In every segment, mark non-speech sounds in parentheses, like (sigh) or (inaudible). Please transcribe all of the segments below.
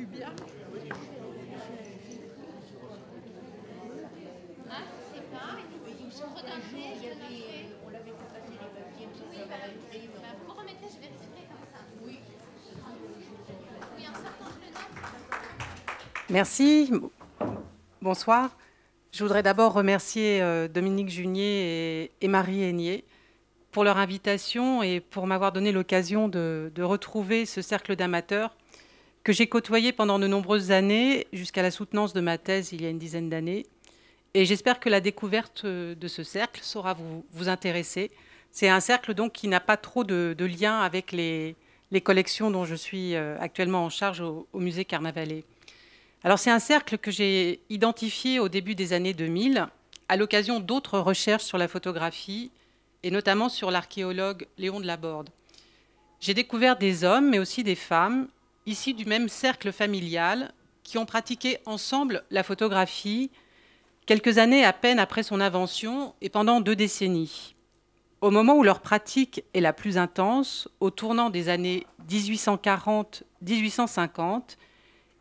plus bien. Ah, je sais pas. Regardez, il y avait, On l'avait fait passer les papiers, mais Oui, ça bah, va rester. bah, vous remettez, je vérifierai comme ça. Oui. Oui, en sortant, je le note. Merci. Bonsoir. Je voudrais d'abord remercier euh, Dominique Junier et, Marie Aigné pour leur invitation et pour m'avoir donné l'occasion de, de retrouver ce cercle d'amateurs que j'ai côtoyé pendant de nombreuses années, jusqu'à la soutenance de ma thèse il y a une dizaine d'années. Et j'espère que la découverte euh, de ce cercle saura vous, intéresser. C'est un cercle donc qui n'a pas trop de, de lien avec les, collections dont je suis euh, actuellement en charge au, au musée Carnavalet. Alors c'est un cercle que j'ai identifié au début des années 2000 à l'occasion d'autres recherches sur la photographie et notamment sur l'archéologue Léon de Laborde. J'ai découvert des hommes mais aussi des femmes issus du même cercle familial qui ont pratiqué ensemble la photographie quelques années à peine après son invention et pendant deux décennies. Au moment où leur pratique est la plus intense, au tournant des années 1840-1850,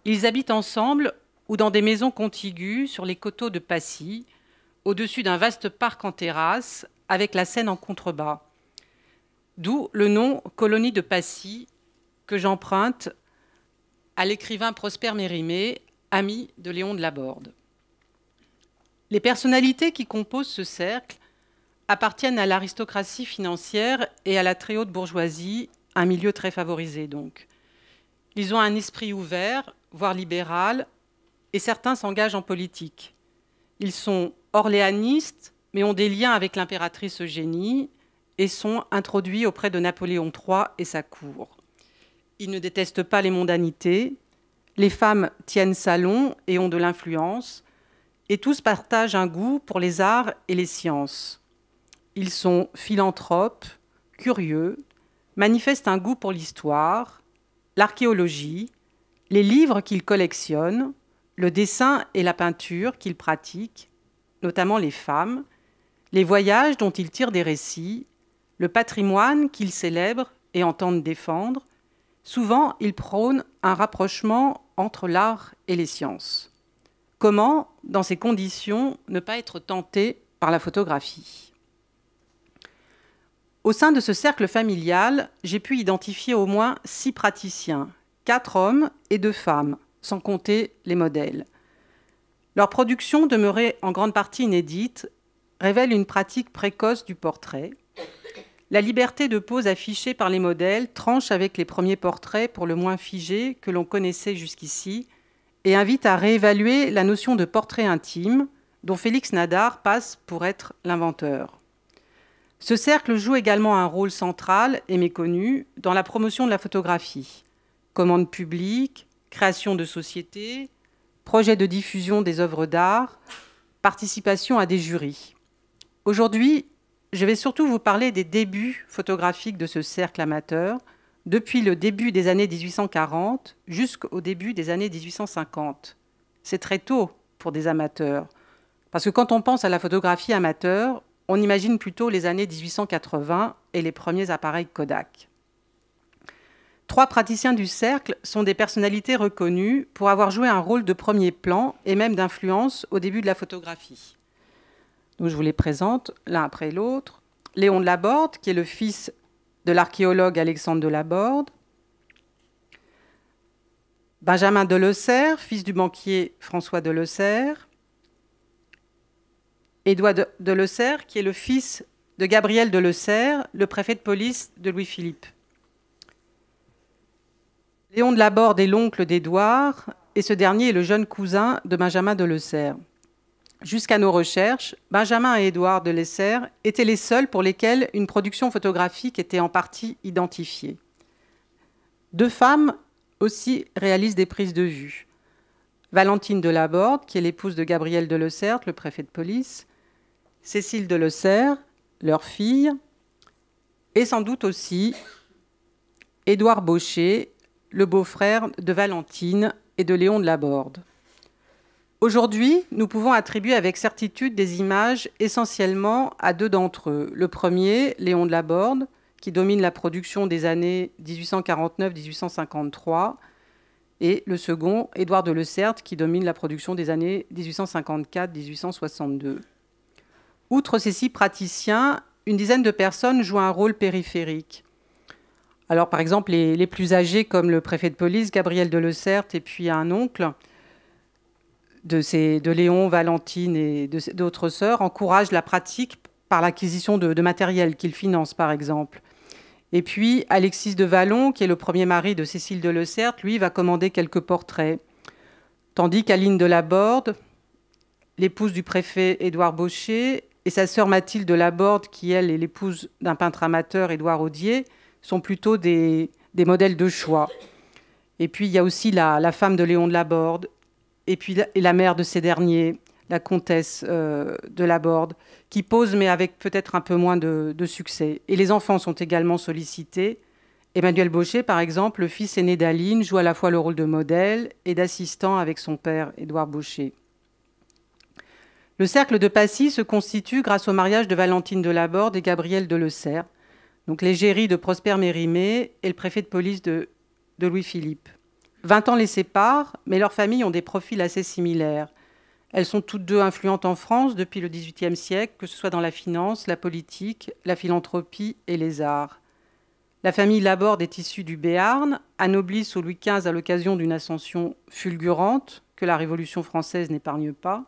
ils habitent ensemble ou dans des maisons contiguës sur les coteaux de Passy, au-dessus d'un vaste parc en terrasse, avec la Seine en contrebas. D'où le nom colonie de Passy que j'emprunte à l'écrivain Prosper Mérimée, ami de Léon de Laborde. Les personnalités qui composent ce cercle appartiennent à l'aristocratie financière et à la très haute bourgeoisie, un milieu très favorisé donc. Ils ont un esprit ouvert, voire libéral, et certains s'engagent en politique. Ils sont orléanistes, mais ont des liens avec l'impératrice Eugénie et sont introduits auprès de Napoléon III et sa cour. Ils ne détestent pas les mondanités, les femmes tiennent salon et ont de l'influence, et tous partagent un goût pour les arts et les sciences. Ils sont philanthropes, curieux, manifestent un goût pour l'histoire, l'archéologie, les livres qu'ils collectionnent, le dessin et la peinture qu'ils pratiquent, notamment les femmes, les voyages dont ils tirent des récits, le patrimoine qu'ils célèbrent et entendent défendre, souvent ils prônent un rapprochement entre l'art et les sciences. Comment, dans ces conditions, ne pas être tenté par la photographie? Au sein de ce cercle familial, j'ai pu identifier au moins six praticiens, quatre hommes et deux femmes, sans compter les modèles. Leur production, demeurée en grande partie inédite, révèle une pratique précoce du portrait. La liberté de pose affichée par les modèles tranche avec les premiers portraits pour le moins figés que l'on connaissait jusqu'ici et invite à réévaluer la notion de portrait intime dont Félix Nadar passe pour être l'inventeur. Ce cercle joue également un rôle central et méconnu dans la promotion de la photographie. Commande publique, création de sociétés, projet de diffusion des œuvres d'art, participation à des jurys. Aujourd'hui, je vais surtout vous parler des débuts photographiques de ce cercle amateur, depuis le début des années 1840 jusqu'au début des années 1850. C'est très tôt pour des amateurs, parce que quand on pense à la photographie amateur, on imagine plutôt les années 1880 et les premiers appareils Kodak. Trois praticiens du cercle sont des personnalités reconnues pour avoir joué un rôle de premier plan et même d'influence au début de la photographie. Donc je vous les présente l'un après l'autre. Léon de Laborde, qui est le fils de l'archéologue Alexandre de Laborde. Benjamin Delessert, fils du banquier François Delessert. Édouard Delessert, qui est le fils de Gabriel Delessert, le préfet de police de Louis-Philippe. Léon de Laborde est l'oncle d'Édouard, et ce dernier est le jeune cousin de Benjamin Delessert. Jusqu'à nos recherches, Benjamin et Édouard de Lesser étaient les seuls pour lesquels une production photographique était en partie identifiée. Deux femmes aussi réalisent des prises de vue. Valentine de Laborde, qui est l'épouse de Gabriel de Lessert, le préfet de police, Cécile de Lessert, leur fille, et sans doute aussi Édouard Baucher, le beau-frère de Valentine et de Léon de Laborde. Aujourd'hui, nous pouvons attribuer avec certitude des images essentiellement à deux d'entre eux. Le premier, Léon de Laborde, qui domine la production des années 1849-1853, et le second, Édouard de Lecert, qui domine la production des années 1854-1862. Outre ces six praticiens, une dizaine de personnes jouent un rôle périphérique. Alors, par exemple, les, plus âgés, comme le préfet de police, Gabriel de Lecert, et puis un oncle de, de Léon, Valentine et d'autres sœurs, encouragent la pratique par l'acquisition de, matériel qu'ils financent, par exemple. Et puis Alexis de Vallon, qui est le premier mari de Cécile de Lecert, lui va commander quelques portraits. Tandis qu'Aline de Laborde, l'épouse du préfet Édouard Baucher, et sa sœur Mathilde de Laborde, qui elle est l'épouse d'un peintre amateur, Édouard Audier, sont plutôt des, modèles de choix. Et puis il y a aussi la, femme de Léon de Laborde, et puis la, mère de ces derniers, la comtesse euh, de Laborde, qui pose, mais avec peut-être un peu moins de, succès. Et les enfants sont également sollicités. Emmanuel Baucher, par exemple, le fils aîné d'Aline, joue à la fois le rôle de modèle et d'assistant avec son père, Édouard Baucher. Le cercle de Passy se constitue grâce au mariage de Valentine de Laborde et Gabriel de Le donc l'égérie de Prosper Mérimée et le préfet de police de Louis-Philippe. Vingt ans les séparent, mais leurs familles ont des profils assez similaires. Elles sont toutes deux influentes en France depuis le XVIIIe siècle, que ce soit dans la finance, la politique, la philanthropie et les arts. La famille Laborde est issue du Béarn, anoblie sous Louis XV à l'occasion d'une ascension fulgurante que la Révolution française n'épargne pas,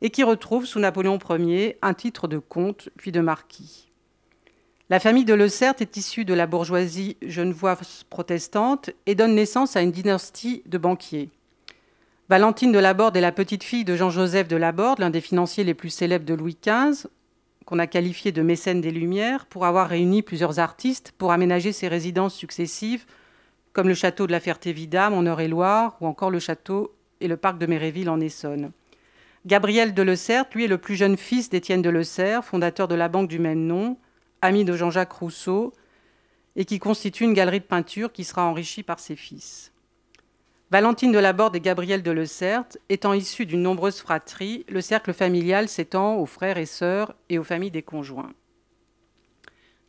et qui retrouve sous Napoléon Ier un titre de comte puis de marquis. La famille de Le est issue de la bourgeoisie genevoise protestante et donne naissance à une dynastie de banquiers. Valentine de Laborde est la petite fille de Jean-Joseph de Laborde, l'un des financiers les plus célèbres de Louis XV, qu'on a qualifié de mécène des Lumières, pour avoir réuni plusieurs artistes pour aménager ses résidences successives, comme le château de la Ferté-Vidame en Eure-et-Loire, ou encore le château et le parc de Méréville en Essonne. Gabriel de Lecert, lui, est le plus jeune fils d'Étienne de Lecert, fondateur de la banque du même nom, ami de Jean-Jacques Rousseau, et qui constitue une galerie de peinture qui sera enrichie par ses fils. Valentine de Laborde et Gabriel de Lecert étant issus d'une nombreuse fratrie, le cercle familial s'étend aux frères et sœurs et aux familles des conjoints.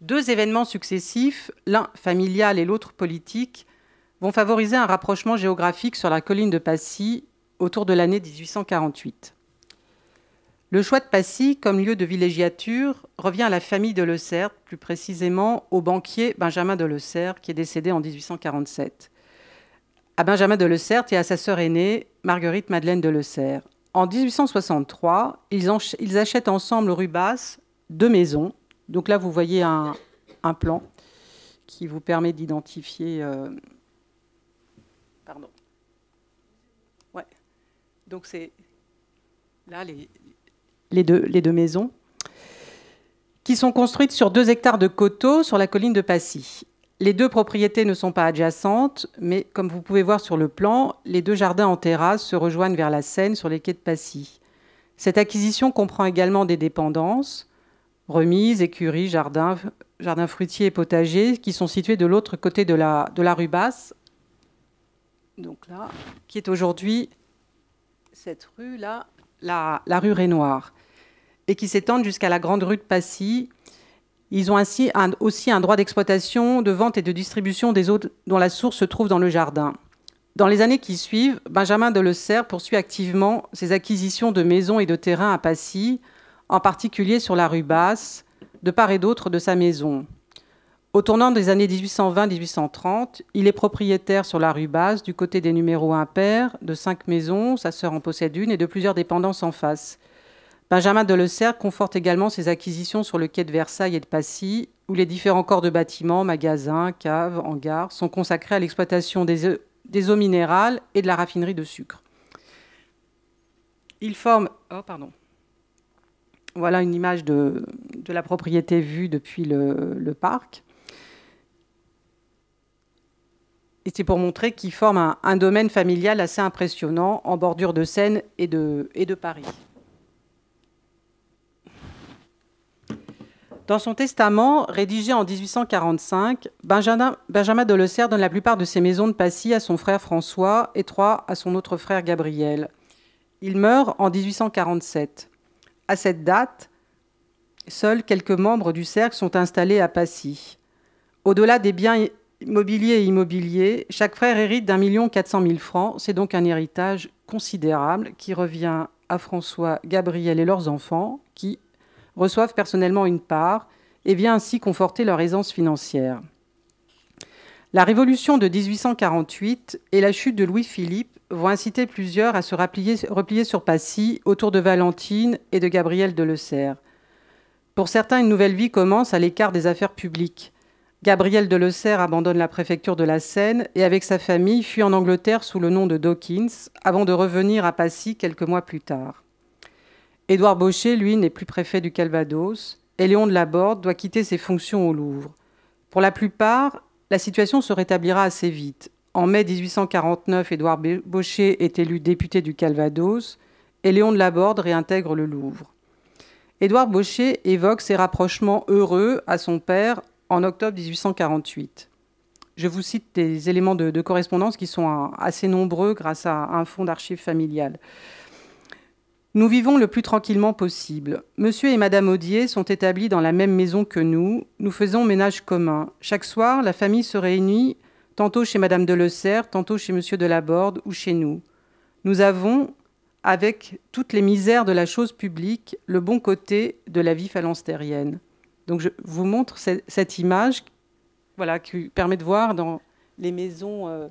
Deux événements successifs, l'un familial et l'autre politique, vont favoriser un rapprochement géographique sur la colline de Passy autour de l'année 1848. Le choix de Passy comme lieu de villégiature revient à la famille de Lecert, plus précisément au banquier Benjamin de Lecert, qui est décédé en 1847 à Benjamin de Lecert et à sa sœur aînée, Marguerite Madeleine de Lecert. En 1863, ils, achètent ensemble rue Basse deux maisons. Donc là, vous voyez un, plan qui vous permet d'identifier. Euh, pardon. Ouais. Donc c'est là les, les, deux, maisons qui sont construites sur deux hectares de coteaux sur la colline de Passy. Les deux propriétés ne sont pas adjacentes, mais comme vous pouvez voir sur le plan, les deux jardins en terrasse se rejoignent vers la Seine sur les quais de Passy. Cette acquisition comprend également des dépendances, remises, écuries, jardins, jardins fruitiers et potagers, qui sont situés de l'autre côté de la, rue Basse, donc là, qui est aujourd'hui cette rue-là, la, la rue Rénoir, et qui s'étendent jusqu'à la grande rue de Passy, ils ont ainsi aussi un droit d'exploitation, de vente et de distribution des eaux dont la source se trouve dans le jardin. Dans les années qui suivent, Benjamin de Lecert poursuit activement ses acquisitions de maisons et de terrains à Passy, en particulier sur la rue Basse, de part et d'autre de sa maison. Au tournant des années 1820-1830, il est propriétaire sur la rue Basse, du côté des numéros impairs, de cinq maisons, sa sœur en possède une, et de plusieurs dépendances en face. Benjamin de Lecert conforte également ses acquisitions sur le quai de Versailles et de Passy, où les différents corps de bâtiments, magasins, caves, hangars sont consacrés à l'exploitation des, eaux minérales et de la raffinerie de sucre. Il forme. Oh, pardon. Voilà une image de, la propriété vue depuis le, parc. Et c'est pour montrer qu'il forme un, domaine familial assez impressionnant en bordure de Seine et de Paris. Dans son testament, rédigé en 1845, Benjamin, Benjamin donne la plupart de ses maisons de Passy à son frère François et trois à son autre frère Gabriel. Il meurt en 1847. À cette date, seuls quelques membres du cercle sont installés à Passy. Au-delà des biens mobilier et immobilier, chaque frère hérite d'un million quatre cent mille francs. C'est donc un héritage considérable qui revient à François, Gabriel et leurs enfants, qui reçoivent personnellement une part et vient ainsi conforter leur aisance financière. La révolution de 1848 et la chute de Louis-Philippe vont inciter plusieurs à se replier, sur Passy autour de Valentine et de Gabriel de Pour certains, une nouvelle vie commence à l'écart des affaires publiques. Gabriel de abandonne la préfecture de la Seine et avec sa famille fuit en Angleterre sous le nom de Dawkins avant de revenir à Passy quelques mois plus tard. Édouard Baucher, lui, n'est plus préfet du Calvados et Léon de Laborde doit quitter ses fonctions au Louvre. Pour la plupart, la situation se rétablira assez vite. En mai 1849, Édouard Baucher est élu député du Calvados et Léon de Laborde réintègre le Louvre. Édouard Baucher évoque ses rapprochements heureux à son père en octobre 1848. Je vous cite des éléments de, correspondance qui sont assez nombreux grâce à un fonds d'archives familiales. Nous vivons le plus tranquillement possible. Monsieur et Madame Audier sont établis dans la même maison que nous. Nous faisons ménage commun. Chaque soir, la famille se réunit tantôt chez Madame de tantôt chez Monsieur de Laborde ou chez nous. Nous avons, avec toutes les misères de la chose publique, le bon côté de la vie phalanstérienne. Donc je vous montre cette image voilà, qui permet de voir dans les maisons euh,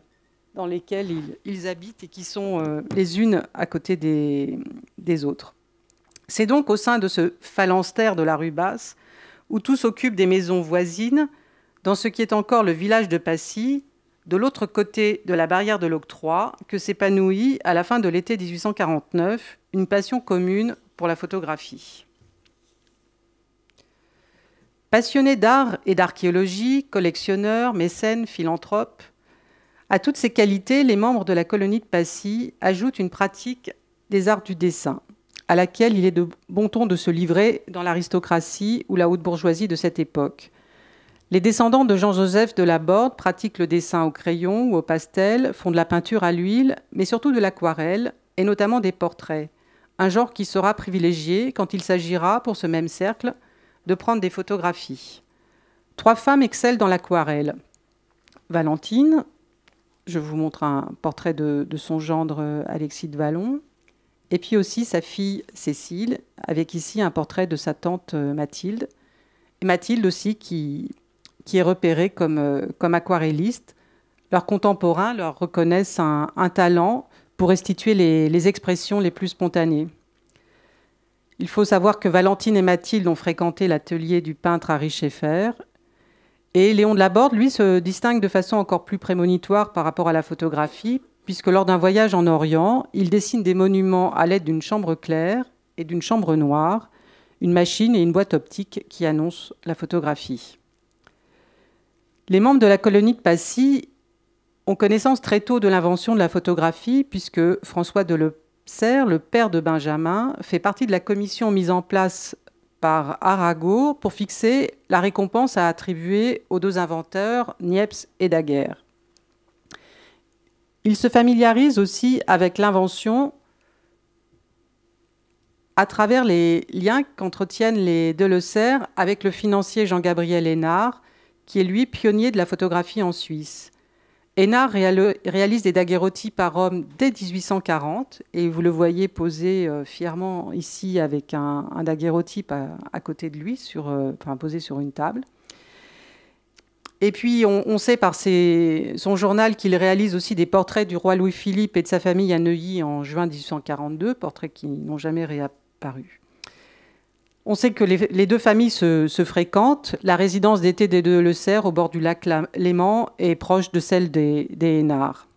dans lesquelles ils, habitent et qui sont euh, les unes à côté des, autres. C'est donc au sein de ce phalanstère de la rue Basse, où tous s'occupent des maisons voisines, dans ce qui est encore le village de Passy, de l'autre côté de la barrière de l'octroi, que s'épanouit à la fin de l'été 1849 une passion commune pour la photographie. Passionné d'art et d'archéologie, collectionneur, mécène, philanthrope, à toutes ces qualités, les membres de la colonie de Passy ajoutent une pratique des arts du dessin, à laquelle il est de bon ton de se livrer dans l'aristocratie ou la haute bourgeoisie de cette époque. Les descendants de Jean-Joseph de Laborde pratiquent le dessin au crayon ou au pastel, font de la peinture à l'huile, mais surtout de l'aquarelle, et notamment des portraits, un genre qui sera privilégié quand il s'agira, pour ce même cercle, de prendre des photographies. Trois femmes excellent dans l'aquarelle. Valentine, je vous montre un portrait de, son gendre euh, Alexis de Vallon. Et puis aussi sa fille Cécile, avec ici un portrait de sa tante euh, Mathilde. Mathilde aussi qui, est repérée comme, euh, comme aquarelliste. Leurs contemporains leur reconnaissent un, talent pour restituer les, les, expressions les plus spontanées. Il faut savoir que Valentine et Mathilde ont fréquenté l'atelier du peintre Harry Schaeffer et Léon de Laborde, lui, se distingue de façon encore plus prémonitoire par rapport à la photographie, puisque lors d'un voyage en Orient, il dessine des monuments à l'aide d'une chambre claire et d'une chambre noire, une machine et une boîte optique qui annoncent la photographie. Les membres de la colonie de Passy ont connaissance très tôt de l'invention de la photographie, puisque François de Le le père de Benjamin, fait partie de la commission mise en place par Arago pour fixer la récompense à attribuer aux deux inventeurs, Niepce et Daguerre. Il se familiarise aussi avec l'invention à travers les liens qu'entretiennent les Delessert avec le financier Jean-Gabriel Hénard, qui est lui pionnier de la photographie en Suisse. Hénard réalise des daguerreotypes à Rome dès 1840 et vous le voyez posé euh, fièrement ici avec un, daguerreotype à, côté de lui, euh, posé sur une table. Et puis on, sait par son journal qu'il réalise aussi des portraits du roi Louis-Philippe et de sa famille à Neuilly en juin 1842, portraits qui n'ont jamais réapparu. On sait que les, deux familles se, fréquentent. La résidence d'été des deux Le Serre, au bord du lac Léman, est proche de celle des, des Hénards.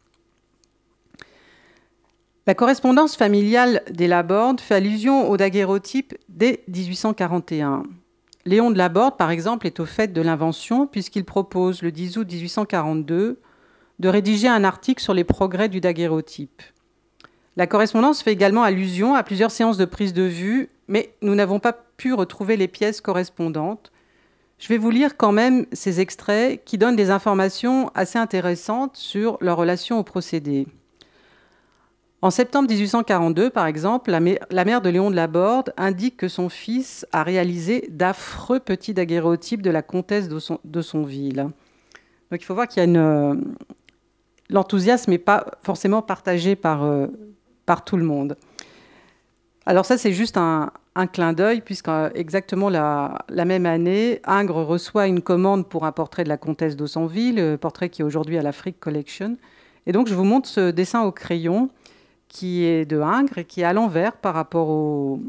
La correspondance familiale des Laborde fait allusion au daguerreotype dès 1841. Léon de Laborde, par exemple, est au fait de l'invention puisqu'il propose, le 10 août 1842, de rédiger un article sur les progrès du daguerreotype. La correspondance fait également allusion à plusieurs séances de prise de vue, mais nous n'avons pas pu retrouver les pièces correspondantes. Je vais vous lire quand même ces extraits qui donnent des informations assez intéressantes sur leur relation au procédé. En septembre 1842, par exemple, la, mère de Léon de Laborde indique que son fils a réalisé d'affreux petits daguerréotypes de la comtesse de, son, Sonville. Donc il faut voir qu'il y a une... L'enthousiasme n'est pas forcément partagé par, euh, par tout le monde. Alors ça, c'est juste un, clin d'œil, puisque exactement la, même année, Ingres reçoit une commande pour un portrait de la comtesse d'Aussonville, portrait qui est aujourd'hui à l'Afrique Collection. Et donc je vous montre ce dessin au crayon qui est de Ingres et qui est à l'envers par rapport au,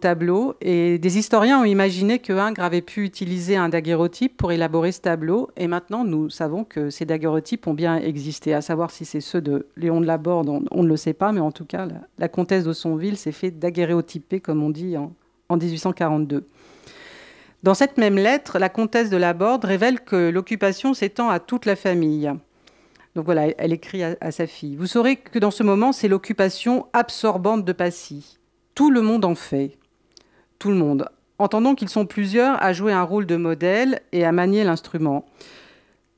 tableau. Et des historiens ont imaginé que Ingres avait pu utiliser un daguerreotype pour élaborer ce tableau. Et maintenant, nous savons que ces daguerreotypes ont bien existé. À savoir si c'est ceux de Léon de Laborde, on, ne le sait pas, mais en tout cas, la, comtesse de Sonville s'est fait daguerréotyper, comme on dit, en, en 1842. Dans cette même lettre, la comtesse de Laborde révèle que l'occupation s'étend à toute la famille. Donc voilà, elle écrit à, sa fille. Vous saurez que dans ce moment, c'est l'occupation absorbante de Passy. Tout le monde en fait. Tout le monde. Entendons qu'ils sont plusieurs à jouer un rôle de modèle et à manier l'instrument.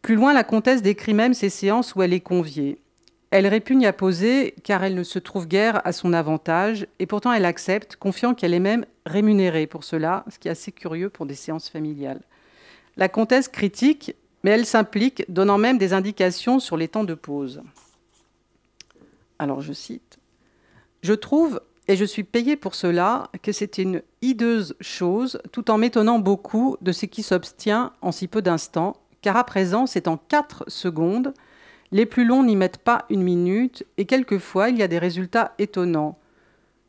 Plus loin, la comtesse décrit même ces séances où elle est conviée. Elle répugne à poser car elle ne se trouve guère à son avantage et pourtant elle accepte, confiant qu'elle est même rémunérée pour cela, ce qui est assez curieux pour des séances familiales. La comtesse critique mais elle s'implique, donnant même des indications sur les temps de pause. Alors je cite Je trouve, et je suis payée pour cela, que c'est une hideuse chose, tout en m'étonnant beaucoup de ce qui s'obtient en si peu d'instants, car à présent c'est en quatre secondes, les plus longs n'y mettent pas une minute, et quelquefois il y a des résultats étonnants.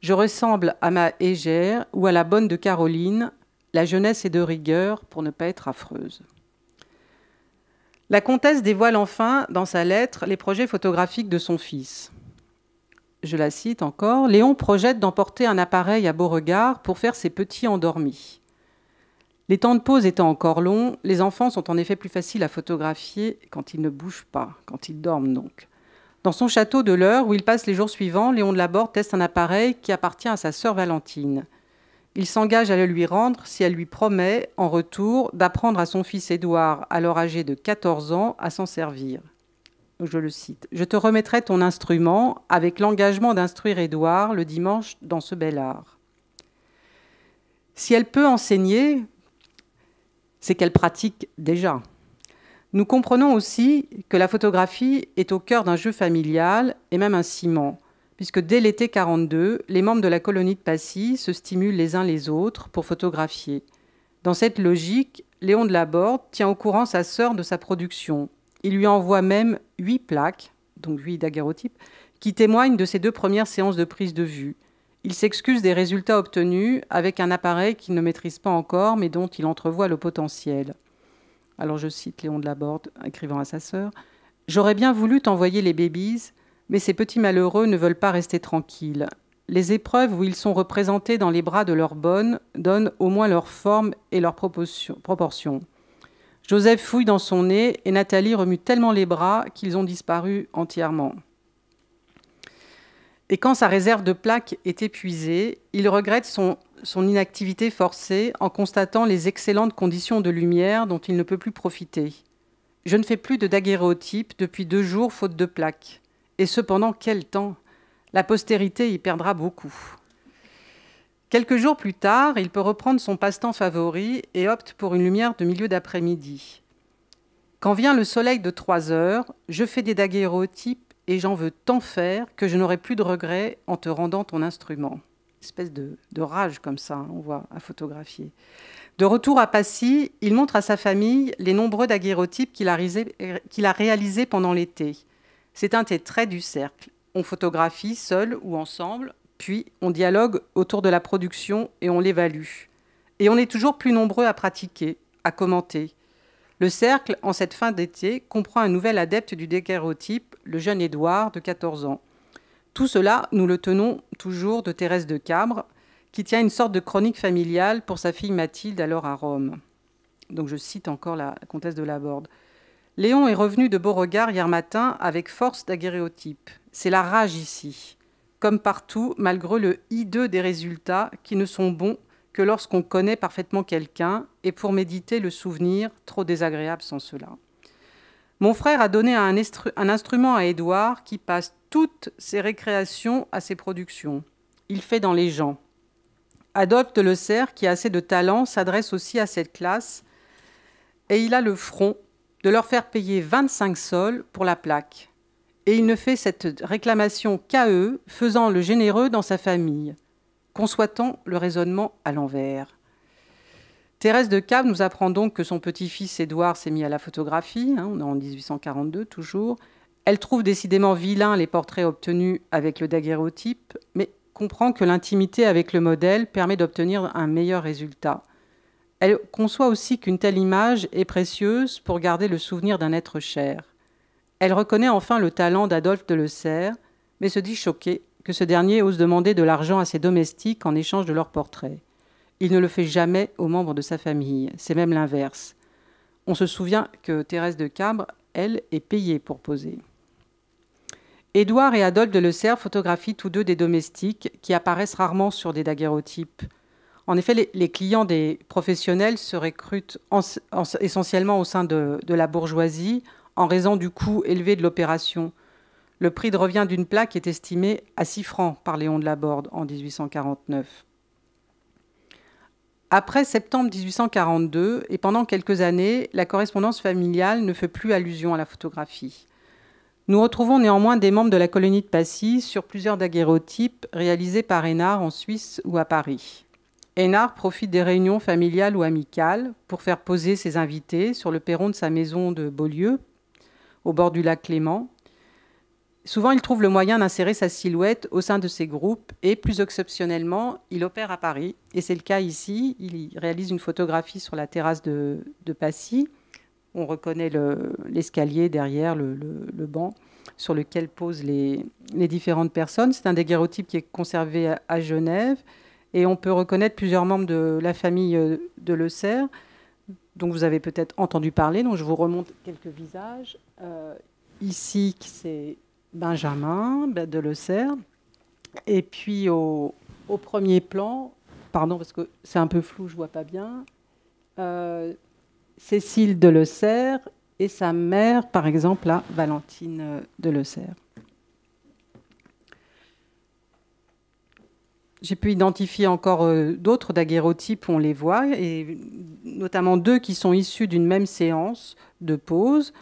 Je ressemble à ma égère ou à la bonne de Caroline, la jeunesse est de rigueur pour ne pas être affreuse. La comtesse dévoile enfin dans sa lettre les projets photographiques de son fils. Je la cite encore. Léon projette d'emporter un appareil à Beauregard pour faire ses petits endormis. Les temps de pause étant encore longs, les enfants sont en effet plus faciles à photographier quand ils ne bougent pas, quand ils dorment donc. Dans son château de l'heure, où il passe les jours suivants, Léon de Laborde teste un appareil qui appartient à sa sœur Valentine. Il s'engage à le lui rendre si elle lui promet, en retour, d'apprendre à son fils Édouard, alors âgé de 14 ans, à s'en servir. Je le cite. Je te remettrai ton instrument avec l'engagement d'instruire Édouard le dimanche dans ce bel art. Si elle peut enseigner, c'est qu'elle pratique déjà. Nous comprenons aussi que la photographie est au cœur d'un jeu familial et même un ciment puisque dès l'été 42, les membres de la colonie de Passy se stimulent les uns les autres pour photographier. Dans cette logique, Léon de Laborde tient au courant sa sœur de sa production. Il lui envoie même huit plaques, donc huit daguerreotypes, qui témoignent de ses deux premières séances de prise de vue. Il s'excuse des résultats obtenus avec un appareil qu'il ne maîtrise pas encore, mais dont il entrevoit le potentiel. Alors je cite Léon de Laborde, écrivant à sa sœur J'aurais bien voulu t'envoyer les babies, mais ces petits malheureux ne veulent pas rester tranquilles. Les épreuves où ils sont représentés dans les bras de leur bonne donnent au moins leur forme et leur proportion. Joseph fouille dans son nez et Nathalie remue tellement les bras qu'ils ont disparu entièrement. Et quand sa réserve de plaques est épuisée, il regrette son, inactivité forcée en constatant les excellentes conditions de lumière dont il ne peut plus profiter. Je ne fais plus de daguerréotype depuis deux jours faute de plaques. Et cependant, quel temps? La postérité y perdra beaucoup. Quelques jours plus tard, il peut reprendre son passe-temps favori et opte pour une lumière de milieu d'après-midi. Quand vient le soleil de trois heures, je fais des daguerreotypes et j'en veux tant faire que je n'aurai plus de regrets en te rendant ton instrument. Espèce de, rage comme ça, hein, on voit, à photographier. De retour à Passy, il montre à sa famille les nombreux daguerreotypes qu'il a réalisés pendant l'été. C'est un des traits du cercle. On photographie seul ou ensemble, puis on dialogue autour de la production et on l'évalue. Et on est toujours plus nombreux à pratiquer, à commenter. Le cercle, en cette fin d'été, comprend un nouvel adepte du daguerreotype, le jeune Édouard de 14 ans. Tout cela, nous le tenons toujours de Thérèse de Cabre, qui tient une sorte de chronique familiale pour sa fille Mathilde, alors à Rome. Donc je cite encore la comtesse de Laborde. Léon est revenu de Beauregard hier matin avec force d'aguerréotype. C'est la rage ici. Comme partout, malgré le hideux des résultats qui ne sont bons que lorsqu'on connaît parfaitement quelqu'un et pour méditer le souvenir, trop désagréable sans cela. Mon frère a donné un, un instrument à Édouard qui passe toutes ses récréations à ses productions. Il fait dans les gens. Adolphe de Le Serre, qui a assez de talent, s'adresse aussi à cette classe et il a le front de leur faire payer 25 sols pour la plaque. Et il ne fait cette réclamation qu'à eux, faisant le généreux dans sa famille. Conçoit-on le raisonnement à l'envers Thérèse de Cave nous apprend donc que son petit-fils Édouard s'est mis à la photographie, hein, on est en 1842 toujours. Elle trouve décidément vilains les portraits obtenus avec le daguerreotype, mais comprend que l'intimité avec le modèle permet d'obtenir un meilleur résultat. Elle conçoit aussi qu'une telle image est précieuse pour garder le souvenir d'un être cher. Elle reconnaît enfin le talent d'Adolphe de Le mais se dit choquée que ce dernier ose demander de l'argent à ses domestiques en échange de leurs portraits. Il ne le fait jamais aux membres de sa famille, c'est même l'inverse. On se souvient que Thérèse de Cabre, elle, est payée pour poser. Édouard et Adolphe de Le photographient tous deux des domestiques qui apparaissent rarement sur des daguerreotypes. En effet, les, clients des professionnels se recrutent essentiellement au sein de, la bourgeoisie en raison du coût élevé de l'opération. Le prix de revient d'une plaque est estimé à 6 francs par Léon de Laborde en 1849. Après septembre 1842 et pendant quelques années, la correspondance familiale ne fait plus allusion à la photographie. Nous retrouvons néanmoins des membres de la colonie de Passy sur plusieurs daguerreotypes réalisés par Hénard en Suisse ou à Paris. Hénard profite des réunions familiales ou amicales pour faire poser ses invités sur le perron de sa maison de Beaulieu, au bord du lac Clément, Souvent, il trouve le moyen d'insérer sa silhouette au sein de ses groupes et, plus exceptionnellement, il opère à Paris. Et c'est le cas ici. Il réalise une photographie sur la terrasse de, Passy. On reconnaît l'escalier derrière, le, banc sur lequel posent les, différentes personnes. C'est un daguerreotype qui est conservé à, Genève. Et on peut reconnaître plusieurs membres de la famille euh, de Le Serre, dont vous avez peut-être entendu parler. Donc je vous remonte quelques visages. Euh, ici, c'est Benjamin de Le Serre. Et puis au, premier plan, pardon parce que c'est un peu flou, je vois pas bien, euh, Cécile de Le Serre et sa mère, par exemple, là, Valentine de Le Serre. J'ai pu identifier encore euh, d'autres daguerreotypes, on les voit, et notamment deux qui sont issus d'une même séance de pause,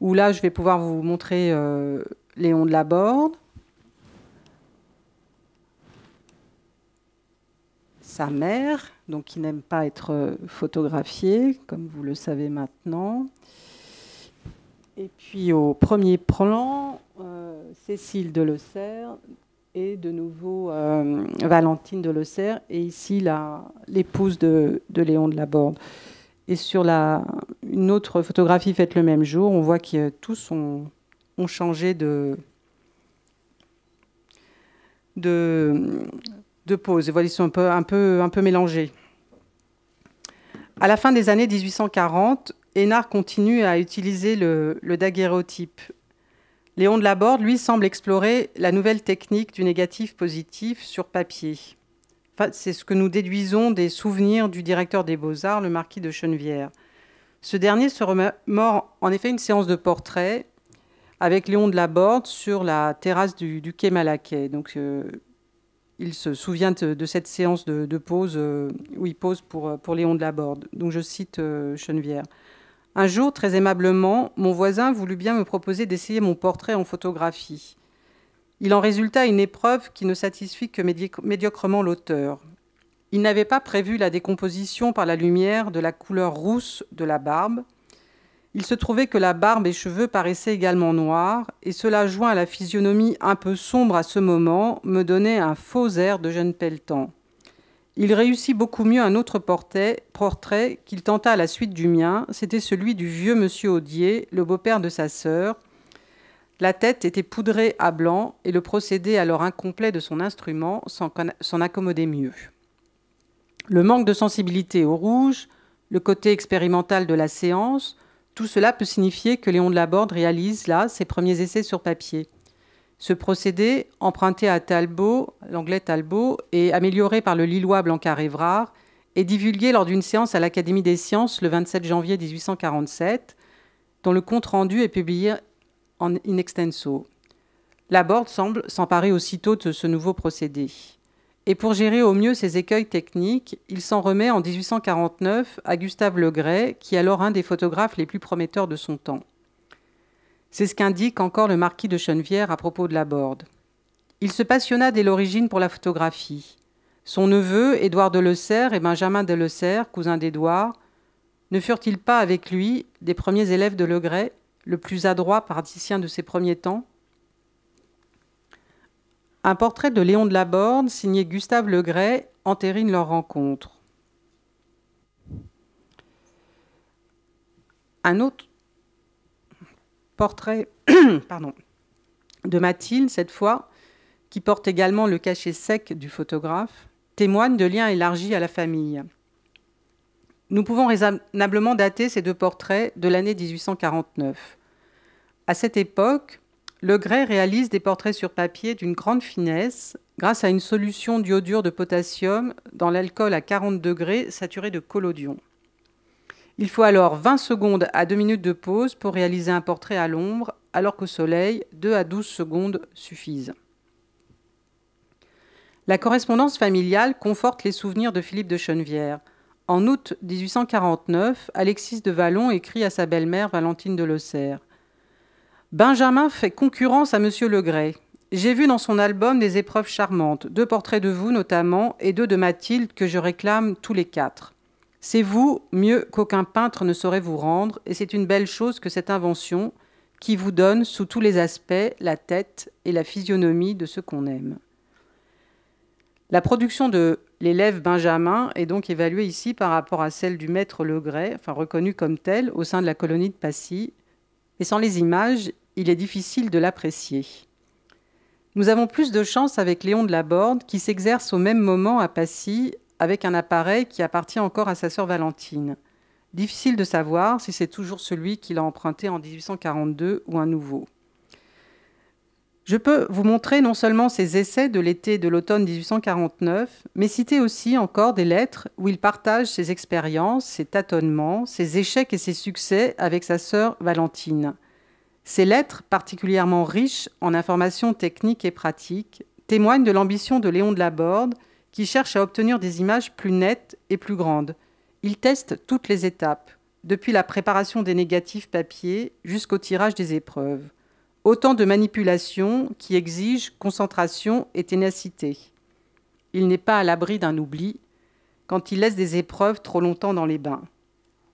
où là, je vais pouvoir vous montrer euh, Léon de Laborde, sa mère, donc qui n'aime pas être photographiée, comme vous le savez maintenant. Et puis au premier plan, euh, Cécile de et de nouveau euh, Valentine de Le et ici l'épouse de, de, Léon de Laborde. Et sur la, une autre photographie faite le même jour, on voit que tous sont ont changé de, de, de pose. Voilà, ils sont un peu, un, peu, un peu mélangés. À la fin des années 1840, Hénard continue à utiliser le, le daguerréotype. Léon de Laborde, lui, semble explorer la nouvelle technique du négatif positif sur papier. c'est ce que nous déduisons des souvenirs du directeur des Beaux-Arts, le marquis de Chenevière. Ce dernier se remémore en effet une séance de portraits avec Léon de Laborde sur la terrasse du, quai Malaquais. Donc, euh, il se souvient de, cette séance de, pause euh, où il pose pour, euh, pour Léon de Laborde. Donc, je cite Chenevière. Un jour, très aimablement, mon voisin voulut bien me proposer d'essayer mon portrait en photographie. Il en résulta une épreuve qui ne satisfit que médiocrement l'auteur. Il n'avait pas prévu la décomposition par la lumière de la couleur rousse de la barbe, il se trouvait que la barbe et cheveux paraissaient également noirs, et cela joint à la physionomie un peu sombre à ce moment, me donnait un faux air de jeune pelletan. Il réussit beaucoup mieux un autre portrait, qu'il tenta à la suite du mien, c'était celui du vieux monsieur Audier, le beau-père de sa sœur. La tête était poudrée à blanc, et le procédé alors incomplet de son instrument s'en accommodait mieux. Le manque de sensibilité au rouge, le côté expérimental de la séance, tout cela peut signifier que Léon de Laborde réalise là ses premiers essais sur papier. Ce procédé, emprunté à Talbot, l'anglais Talbot, et amélioré par le Lillois Blancard-Évrard, est divulgué lors d'une séance à l'Académie des sciences le 27 janvier 1847, dont le compte-rendu est publié en in extenso. Laborde semble s'emparer aussitôt de ce nouveau procédé. et pour gérer au mieux ses écueils techniques, il s'en remet en 1849 à Gustave Legray, qui est alors un des photographes les plus prometteurs de son temps. C'est ce qu'indique encore le marquis de Chenevière à propos de la Borde. Il se passionna dès l'origine pour la photographie. Son neveu, Édouard de Lecerre et Benjamin de Lecerre, cousin d'Édouard, ne furent-ils pas avec lui des premiers élèves de Legray, le plus adroit praticien de ses premiers temps? Un portrait de Léon de Laborde, signé Gustave Legray, entérine leur rencontre. Un autre portrait (clears throat) de Mathilde, cette fois, qui porte également le cachet sec du photographe, témoigne de liens élargis à la famille. Nous pouvons raisonnablement dater ces deux portraits de l'année 1849. À cette époque, Le Gray réalise des portraits sur papier d'une grande finesse grâce à une solution d'iodure de potassium dans l'alcool à 40 degrés saturé de collodion. Il faut alors 20 secondes à 2 minutes de pause pour réaliser un portrait à l'ombre, alors qu'au soleil, 2 à 12 secondes suffisent. La correspondance familiale conforte les souvenirs de Philippe de Chenevière. En août 1849, Alexis de Vallon écrit à sa belle-mère Valentine de Losserre Benjamin fait concurrence à Monsieur Legray. J'ai vu dans son album des épreuves charmantes, deux portraits de vous notamment et deux de Mathilde que je réclame tous les quatre. C'est vous mieux qu'aucun peintre ne saurait vous rendre, et c'est une belle chose que cette invention qui vous donne sous tous les aspects la tête et la physionomie de ce qu'on aime. La production de l'élève Benjamin est donc évaluée ici par rapport à celle du maître Legray, enfin reconnu comme tel au sein de la colonie de Passy, et sans les images, il est difficile de l'apprécier. Nous avons plus de chance avec Léon de Laborde, qui s'exerce au même moment à Passy avec un appareil qui appartient encore à sa sœur Valentine. Difficile de savoir si c'est toujours celui qu'il a emprunté en 1842 ou un nouveau. Je peux vous montrer non seulement ses essais de l'été de l'automne 1849, mais citer aussi encore des lettres où il partage ses expériences, ses tâtonnements, ses échecs et ses succès avec sa sœur Valentine. Ces lettres, particulièrement riches en informations techniques et pratiques, témoignent de l'ambition de Léon de Laborde, qui cherche à obtenir des images plus nettes et plus grandes. Il teste toutes les étapes, depuis la préparation des négatifs papier jusqu'au tirage des épreuves. Autant de manipulations qui exigent concentration et ténacité. Il n'est pas à l'abri d'un oubli quand il laisse des épreuves trop longtemps dans les bains.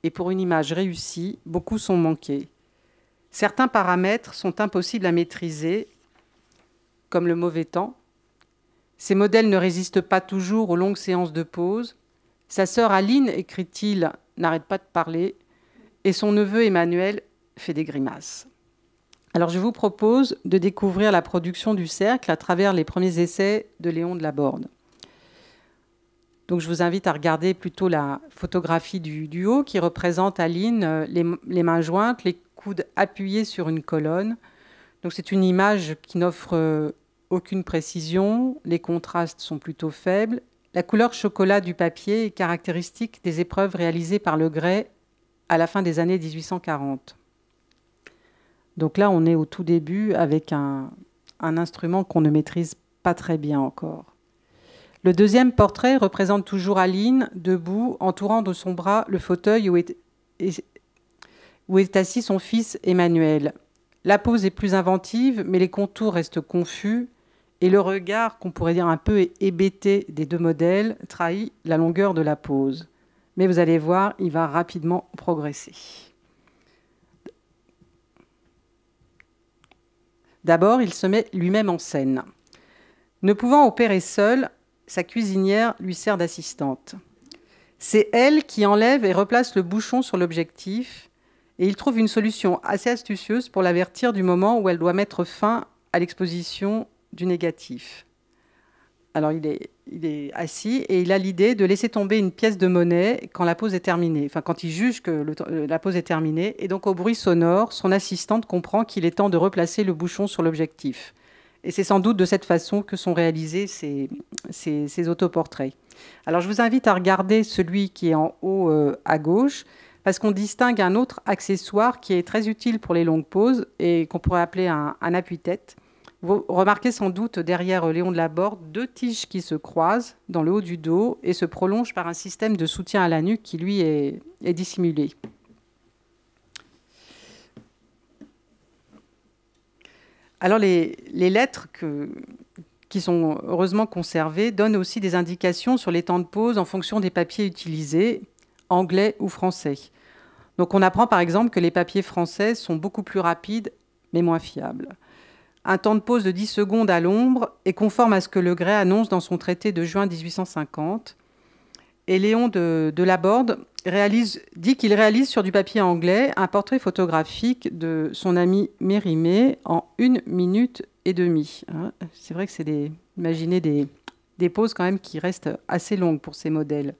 Et pour une image réussie, beaucoup sont manqués. Certains paramètres sont impossibles à maîtriser, comme le mauvais temps, ces modèles ne résistent pas toujours aux longues séances de pause. Sa sœur Aline, écrit-il, n'arrête pas de parler, et son neveu Emmanuel fait des grimaces. Alors je vous propose de découvrir la production du cercle à travers les premiers essais de Léon de Laborde. Donc je vous invite à regarder plutôt la photographie du duo qui représente Aline, euh, les, les mains jointes, les coudes appuyés sur une colonne. Donc c'est une image qui n'offre euh, aucune précision, les contrastes sont plutôt faibles. La couleur chocolat du papier est caractéristique des épreuves réalisées par le Gray à la fin des années 1840. Donc là, on est au tout début avec un, instrument qu'on ne maîtrise pas très bien encore. Le deuxième portrait représente toujours Aline, debout, entourant de son bras le fauteuil où est assis son fils Emmanuel. La pose est plus inventive, mais les contours restent confus et le regard, qu'on pourrait dire un peu hébété des deux modèles, trahit la longueur de la pose. Mais vous allez voir, il va rapidement progresser. D'abord, il se met lui-même en scène. Ne pouvant opérer seul, sa cuisinière lui sert d'assistante. C'est elle qui enlève et replace le bouchon sur l'objectif, et il trouve une solution assez astucieuse pour l'avertir du moment où elle doit mettre fin à l'exposition du négatif. Alors il est, assis et il a l'idée de laisser tomber une pièce de monnaie quand la pause est terminée, enfin quand il juge que euh, la pause est terminée. Et donc au bruit sonore, son assistante comprend qu'il est temps de replacer le bouchon sur l'objectif. Et c'est sans doute de cette façon que sont réalisés ces, ces, autoportraits. Alors je vous invite à regarder celui qui est en haut euh, à gauche, parce qu'on distingue un autre accessoire qui est très utile pour les longues pauses et qu'on pourrait appeler un, un appui-tête Vous remarquez sans doute derrière Léon de Laborde deux tiges qui se croisent dans le haut du dos et se prolongent par un système de soutien à la nuque qui, lui, est, dissimulé. Alors les, lettres qui sont heureusement conservées donnent aussi des indications sur les temps de pause en fonction des papiers utilisés, anglais ou français. Donc on apprend par exemple que les papiers français sont beaucoup plus rapides mais moins fiables. Un temps de pause de 10 secondes à l'ombre est conforme à ce que Le annonce dans son traité de juin 1850. Et Léon de, de Laborde réalise, dit qu'il réalise sur du papier anglais un portrait photographique de son ami Mérimée en une minute et demie. Hein. C'est vrai que c'est des, imaginez des, des pauses quand même qui restent assez longues pour ces modèles.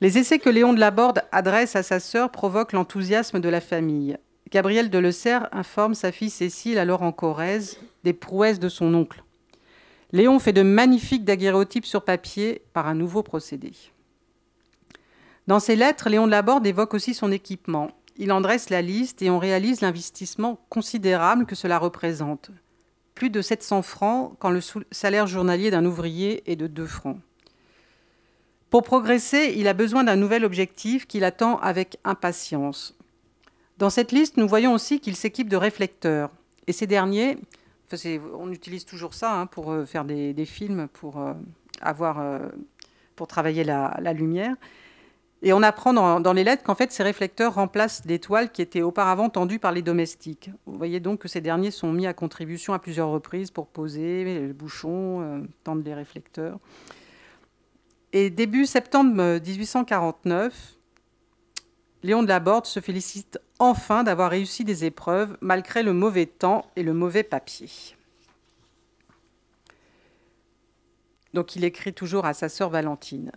Les essais que Léon de Laborde adresse à sa sœur provoquent l'enthousiasme de la famille. Gabriel de informe sa fille Cécile, alors en Corrèze, des prouesses de son oncle. Léon fait de magnifiques daguerréotypes sur papier par un nouveau procédé. Dans ses lettres, Léon de Laborde évoque aussi son équipement. Il en dresse la liste et on réalise l'investissement considérable que cela représente. Plus de 700 francs quand le salaire journalier d'un ouvrier est de 2 francs. Pour progresser, il a besoin d'un nouvel objectif qu'il attend avec impatience. Dans cette liste, nous voyons aussi qu'il s'équipe de réflecteurs. Et ces derniers, on utilise toujours ça hein, pour euh, faire des, films, pour, euh, avoir, euh, pour travailler la, lumière. Et on apprend dans, les lettres qu'en fait, ces réflecteurs remplacent des toiles qui étaient auparavant tendues par les domestiques. Vous voyez donc que ces derniers sont mis à contribution à plusieurs reprises pour poser les bouchons, tendre les réflecteurs. Et début septembre 1849, Léon de Laborde se félicite enfin d'avoir réussi des épreuves malgré le mauvais temps et le mauvais papier. Donc il écrit toujours à sa sœur Valentine.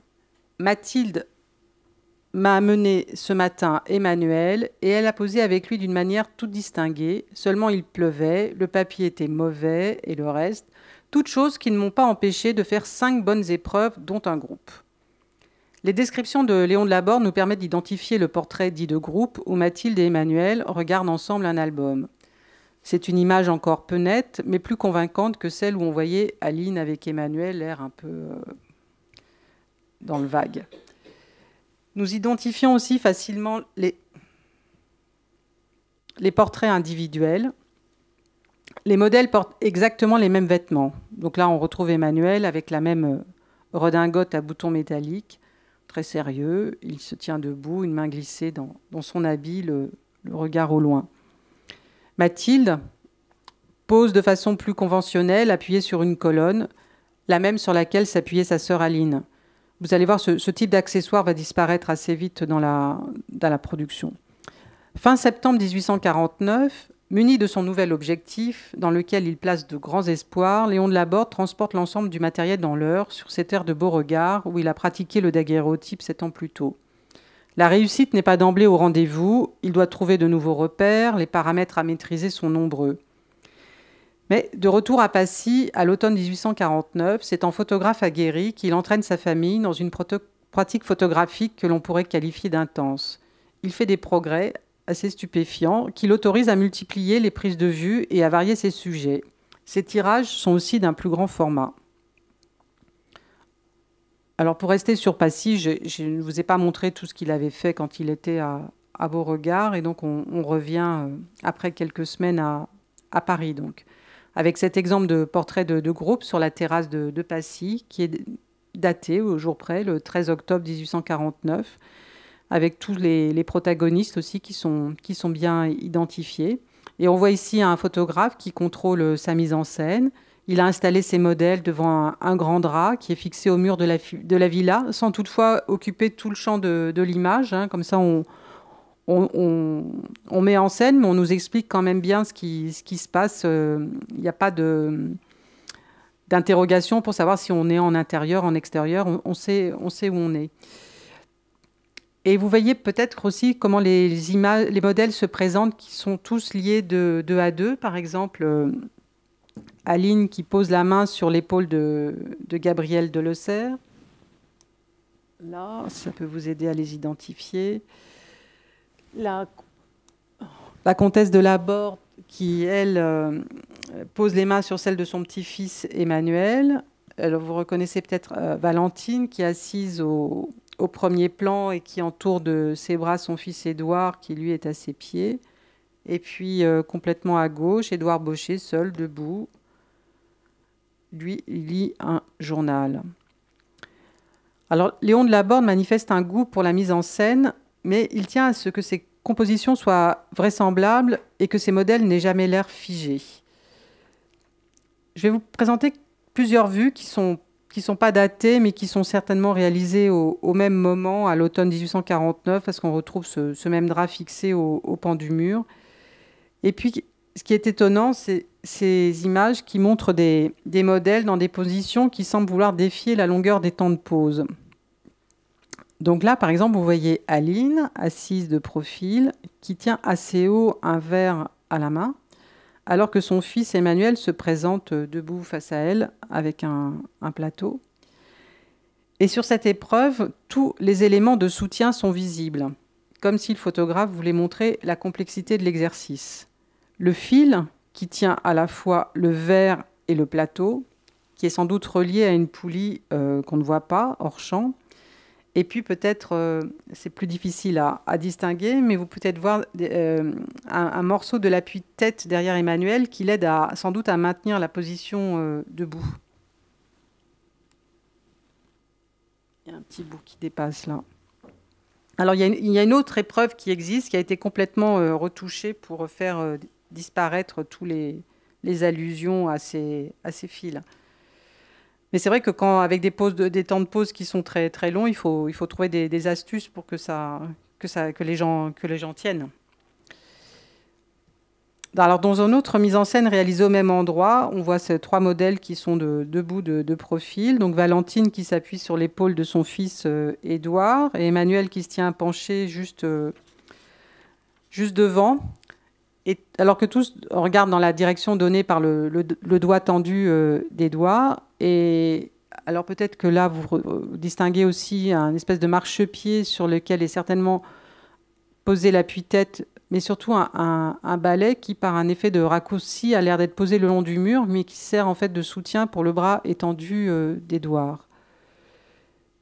Mathilde m'a amené ce matin Emmanuel et elle a posé avec lui d'une manière toute distinguée. Seulement il pleuvait, le papier était mauvais et le reste, toutes choses qui ne m'ont pas empêché de faire cinq bonnes épreuves, dont un groupe. Les descriptions de Léon de Laborde nous permettent d'identifier le portrait dit de groupe où Mathilde et Emmanuel regardent ensemble un album. C'est une image encore peu nette, mais plus convaincante que celle où on voyait Aline avec Emmanuel, l'air un peu euh, dans le vague. Nous identifions aussi facilement les, les portraits individuels. Les modèles portent exactement les mêmes vêtements. Donc là, on retrouve Emmanuel avec la même euh, redingote à boutons métalliques très sérieux. Il se tient debout, une main glissée dans, son habit, le, regard au loin. Mathilde pose de façon plus conventionnelle, appuyée sur une colonne, la même sur laquelle s'appuyait sa sœur Aline. Vous allez voir, ce, type d'accessoire va disparaître assez vite dans la, dans la production. Fin septembre 1849, Muni de son nouvel objectif, dans lequel il place de grands espoirs, Léon de Laborde transporte l'ensemble du matériel dans l'heure sur cette terre de Beauregard où il a pratiqué le daguerréotype sept ans plus tôt. La réussite n'est pas d'emblée au rendez-vous, il doit trouver de nouveaux repères, les paramètres à maîtriser sont nombreux. Mais de retour à Passy, à l'automne 1849, c'est en photographe aguerri qu'il entraîne sa famille dans une pratique photographique que l'on pourrait qualifier d'intense. Il fait des progrès assez stupéfiant qui l'autorise à multiplier les prises de vue et à varier ses sujets. Ses tirages sont aussi d'un plus grand format. Alors pour rester sur Passy, je, ne vous ai pas montré tout ce qu'il avait fait quand il était à, Beauregard et donc on, revient euh, après quelques semaines à, Paris donc avec cet exemple de portrait de, groupe sur la terrasse de, de, Passy qui est daté au jour près, le 13 octobre 1849 avec tous les, protagonistes aussi qui sont, qui sont bien identifiés. Et on voit ici un photographe qui contrôle sa mise en scène. Il a installé ses modèles devant un, grand drap qui est fixé au mur de la, de la villa, sans toutefois occuper tout le champ de, l'image. Hein. Comme ça, on, on, met en scène, mais on nous explique quand même bien ce qui, ce qui se passe. Euh, il n'y a pas d'interrogation pour savoir si on est en intérieur, en extérieur. On, sait, on sait où on est. Et vous voyez peut-être aussi comment les, images, les modèles se présentent, qui sont tous liés de deux à deux. Par exemple, euh, Aline qui pose la main sur l'épaule de, de Gabriel Delessert. Là, ça peut vous aider à les identifier. La, la comtesse de Laborde qui, elle, euh, pose les mains sur celle de son petit-fils Emmanuel. Alors, vous reconnaissez peut-être euh, Valentine qui est assise au, au, premier plan et qui entoure de ses bras son fils Édouard qui lui est à ses pieds. Et puis euh, complètement à gauche, Édouard Baucher seul, debout. Lui, lit un journal. Alors, Léon de Laborde manifeste un goût pour la mise en scène, mais il tient à ce que ses compositions soient vraisemblables et que ses modèles n'aient jamais l'air figés. Je vais vous présenter plusieurs vues qui sont qui sont pas datées, mais qui sont certainement réalisées au, même moment, à l'automne 1849, parce qu'on retrouve ce, même drap fixé au, au, pan du mur. Et puis, ce qui est étonnant, c'est ces images qui montrent des, des, modèles dans des positions qui semblent vouloir défier la longueur des temps de pause. Donc là, par exemple, vous voyez Aline, assise de profil, qui tient assez haut un verre à la main, alors que son fils Emmanuel se présente debout face à elle avec un, un plateau. Et sur cette épreuve, tous les éléments de soutien sont visibles, comme si le photographe voulait montrer la complexité de l'exercice. Le fil, qui tient à la fois le verre et le plateau, qui est sans doute relié à une poulie euh, qu'on ne voit pas hors champ, et puis peut-être, euh, c'est plus difficile à, distinguer, mais vous pouvez peut-être voir euh, un, morceau de l'appui de tête derrière Emmanuel qui l'aide sans doute à maintenir la position euh, debout. Il y a un petit bout qui dépasse là. Alors il y, a une, autre épreuve qui existe, qui a été complètement retouchée pour faire disparaître tous les, allusions à ces fils. Mais c'est vrai que quand, avec des, temps de pause qui sont très, très longs, il faut, il faut trouver des, astuces pour que, ça, que, ça, que, les gens, que les gens tiennent. Alors, dans une autre mise en scène réalisée au même endroit, on voit ces trois modèles qui sont de, debout de, de, profil. Donc, Valentine qui s'appuie sur l'épaule de son fils euh, Édouard et Emmanuel qui se tient penché juste, euh, juste devant. Alors que tous regardent dans la direction donnée par le, doigt tendu euh, d'Édouard, et alors peut-être que là, vous, distinguez aussi un espèce de marchepied sur lequel est certainement posé l'appui-tête, mais surtout un, balai qui, par un effet de raccourci, a l'air d'être posé le long du mur, mais qui sert en fait de soutien pour le bras étendu euh, d'Édouard.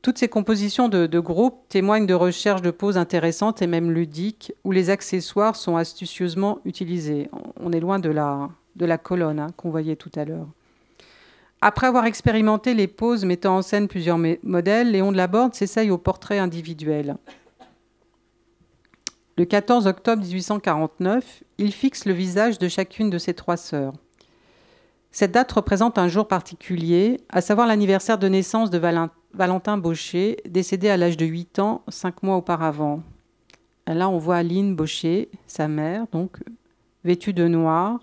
Toutes ces compositions de, de, groupe témoignent de recherches de poses intéressantes et même ludiques, où les accessoires sont astucieusement utilisés. On est loin de la, colonne hein, qu'on voyait tout à l'heure. Après avoir expérimenté les poses mettant en scène plusieurs modèles, Léon de Laborde s'essaye au portrait individuel. Le 14 octobre 1849, il fixe le visage de chacune de ses trois sœurs. Cette date représente un jour particulier, à savoir l'anniversaire de naissance de Valentin Baucher, décédé à l'âge de 8 ans, 5 mois auparavant. Là, on voit Aline Baucher, sa mère, donc vêtue de noir,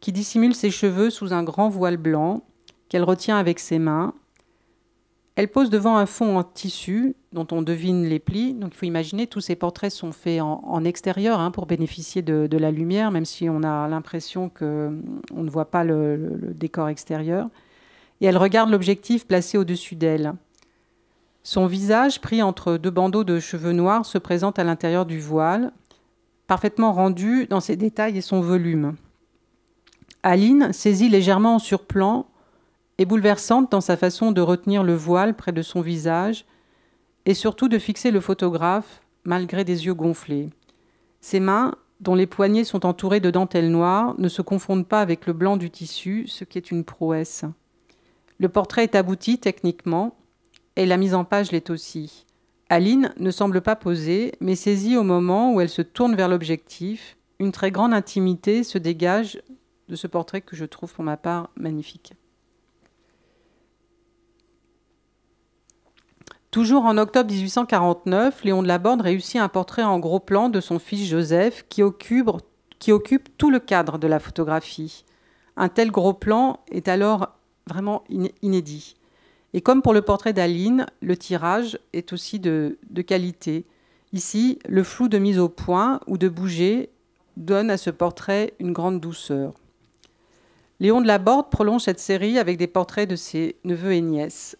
qui dissimule ses cheveux sous un grand voile blanc qu'elle retient avec ses mains. Elle pose devant un fond en tissu dont on devine les plis. Donc il faut imaginer, tous ces portraits sont faits en, extérieur hein, pour bénéficier de, la lumière, même si on a l'impression qu'on ne voit pas le, décor extérieur. Et elle regarde l'objectif placé au-dessus d'elle. Son visage, pris entre deux bandeaux de cheveux noirs, se présente à l'intérieur du voile, parfaitement rendu dans ses détails et son volume. Aline saisit légèrement en surplan et bouleversante dans sa façon de retenir le voile près de son visage et surtout de fixer le photographe malgré des yeux gonflés. Ses mains, dont les poignets sont entourés de dentelles noires, ne se confondent pas avec le blanc du tissu, ce qui est une prouesse. Le portrait est abouti techniquement et la mise en page l'est aussi. Aline ne semble pas poser, mais saisit au moment où elle se tourne vers l'objectif. Une très grande intimité se dégage de ce portrait que je trouve pour ma part magnifique. Toujours en octobre 1849, Léon de Laborde réussit un portrait en gros plan de son fils Joseph qui occupe tout le cadre de la photographie. Un tel gros plan est alors vraiment inédit. Et comme pour le portrait d'Aline, le tirage est aussi de, qualité. Ici, le flou de mise au point ou de bouger donne à ce portrait une grande douceur. Léon de Laborde prolonge cette série avec des portraits de ses neveux et nièces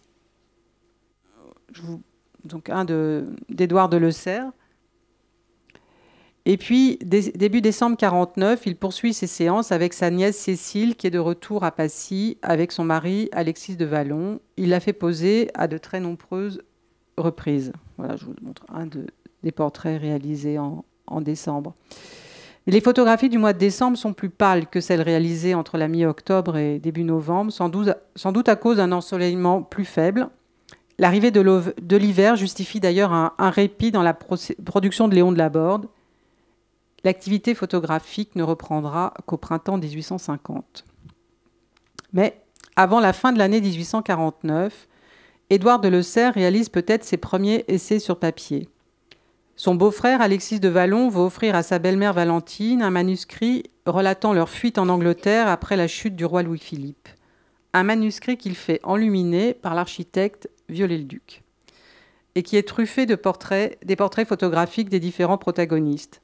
donc un d'Édouard de, de. Et puis, début décembre 49, il poursuit ses séances avec sa nièce Cécile, qui est de retour à Passy avec son mari Alexis de Vallon. Il l'a fait poser à de très nombreuses reprises. Voilà, je vous montre un des portraits réalisés en, décembre. Les photographies du mois de décembre sont plus pâles que celles réalisées entre la mi-octobre et début novembre, sans doute, à cause d'un ensoleillement plus faible. L'arrivée de l'hiver justifie d'ailleurs un, un, répit dans la production de Léon de Laborde L'activité photographique ne reprendra qu'au printemps 1850. Mais avant la fin de l'année 1849, Édouard de Le réalise peut-être ses premiers essais sur papier. Son beau-frère Alexis de Vallon va offrir à sa belle-mère Valentine un manuscrit relatant leur fuite en Angleterre après la chute du roi Louis-Philippe. Un manuscrit qu'il fait enluminer par l'architecte Viollet-le-Duc et qui est truffé de portraits, des portraits photographiques des différents protagonistes.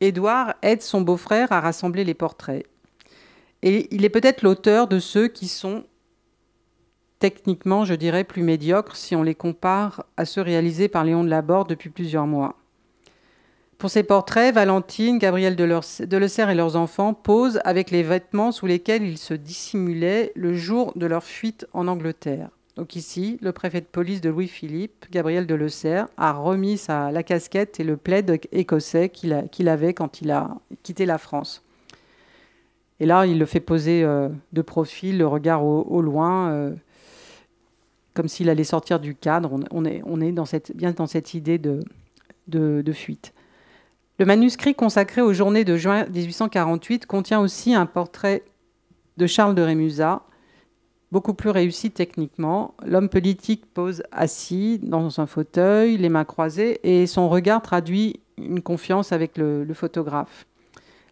Édouard aide son beau-frère à rassembler les portraits. Et il est peut-être l'auteur de ceux qui sont techniquement, je dirais, plus médiocres si on les compare à ceux réalisés par Léon de Laborde depuis plusieurs mois. Pour ces portraits, Valentine, Gabriel Delessert et leurs enfants posent avec les vêtements sous lesquels ils se dissimulaient le jour de leur fuite en Angleterre. Donc ici, le préfet de police de Louis-Philippe, Gabriel Delessert, a remis la casquette et le plaid écossais qu'il avait quand il a quitté la France. Et là, il le fait poser euh, de profil, le regard au, loin, euh, comme s'il allait sortir du cadre. On, est, bien dans cette idée de, de, de fuite. Le manuscrit consacré aux journées de juin 1848 contient aussi un portrait de Charles de Rémusat, beaucoup plus réussi techniquement. L'homme politique pose assis dans un fauteuil, les mains croisées, et son regard traduit une confiance avec le, photographe.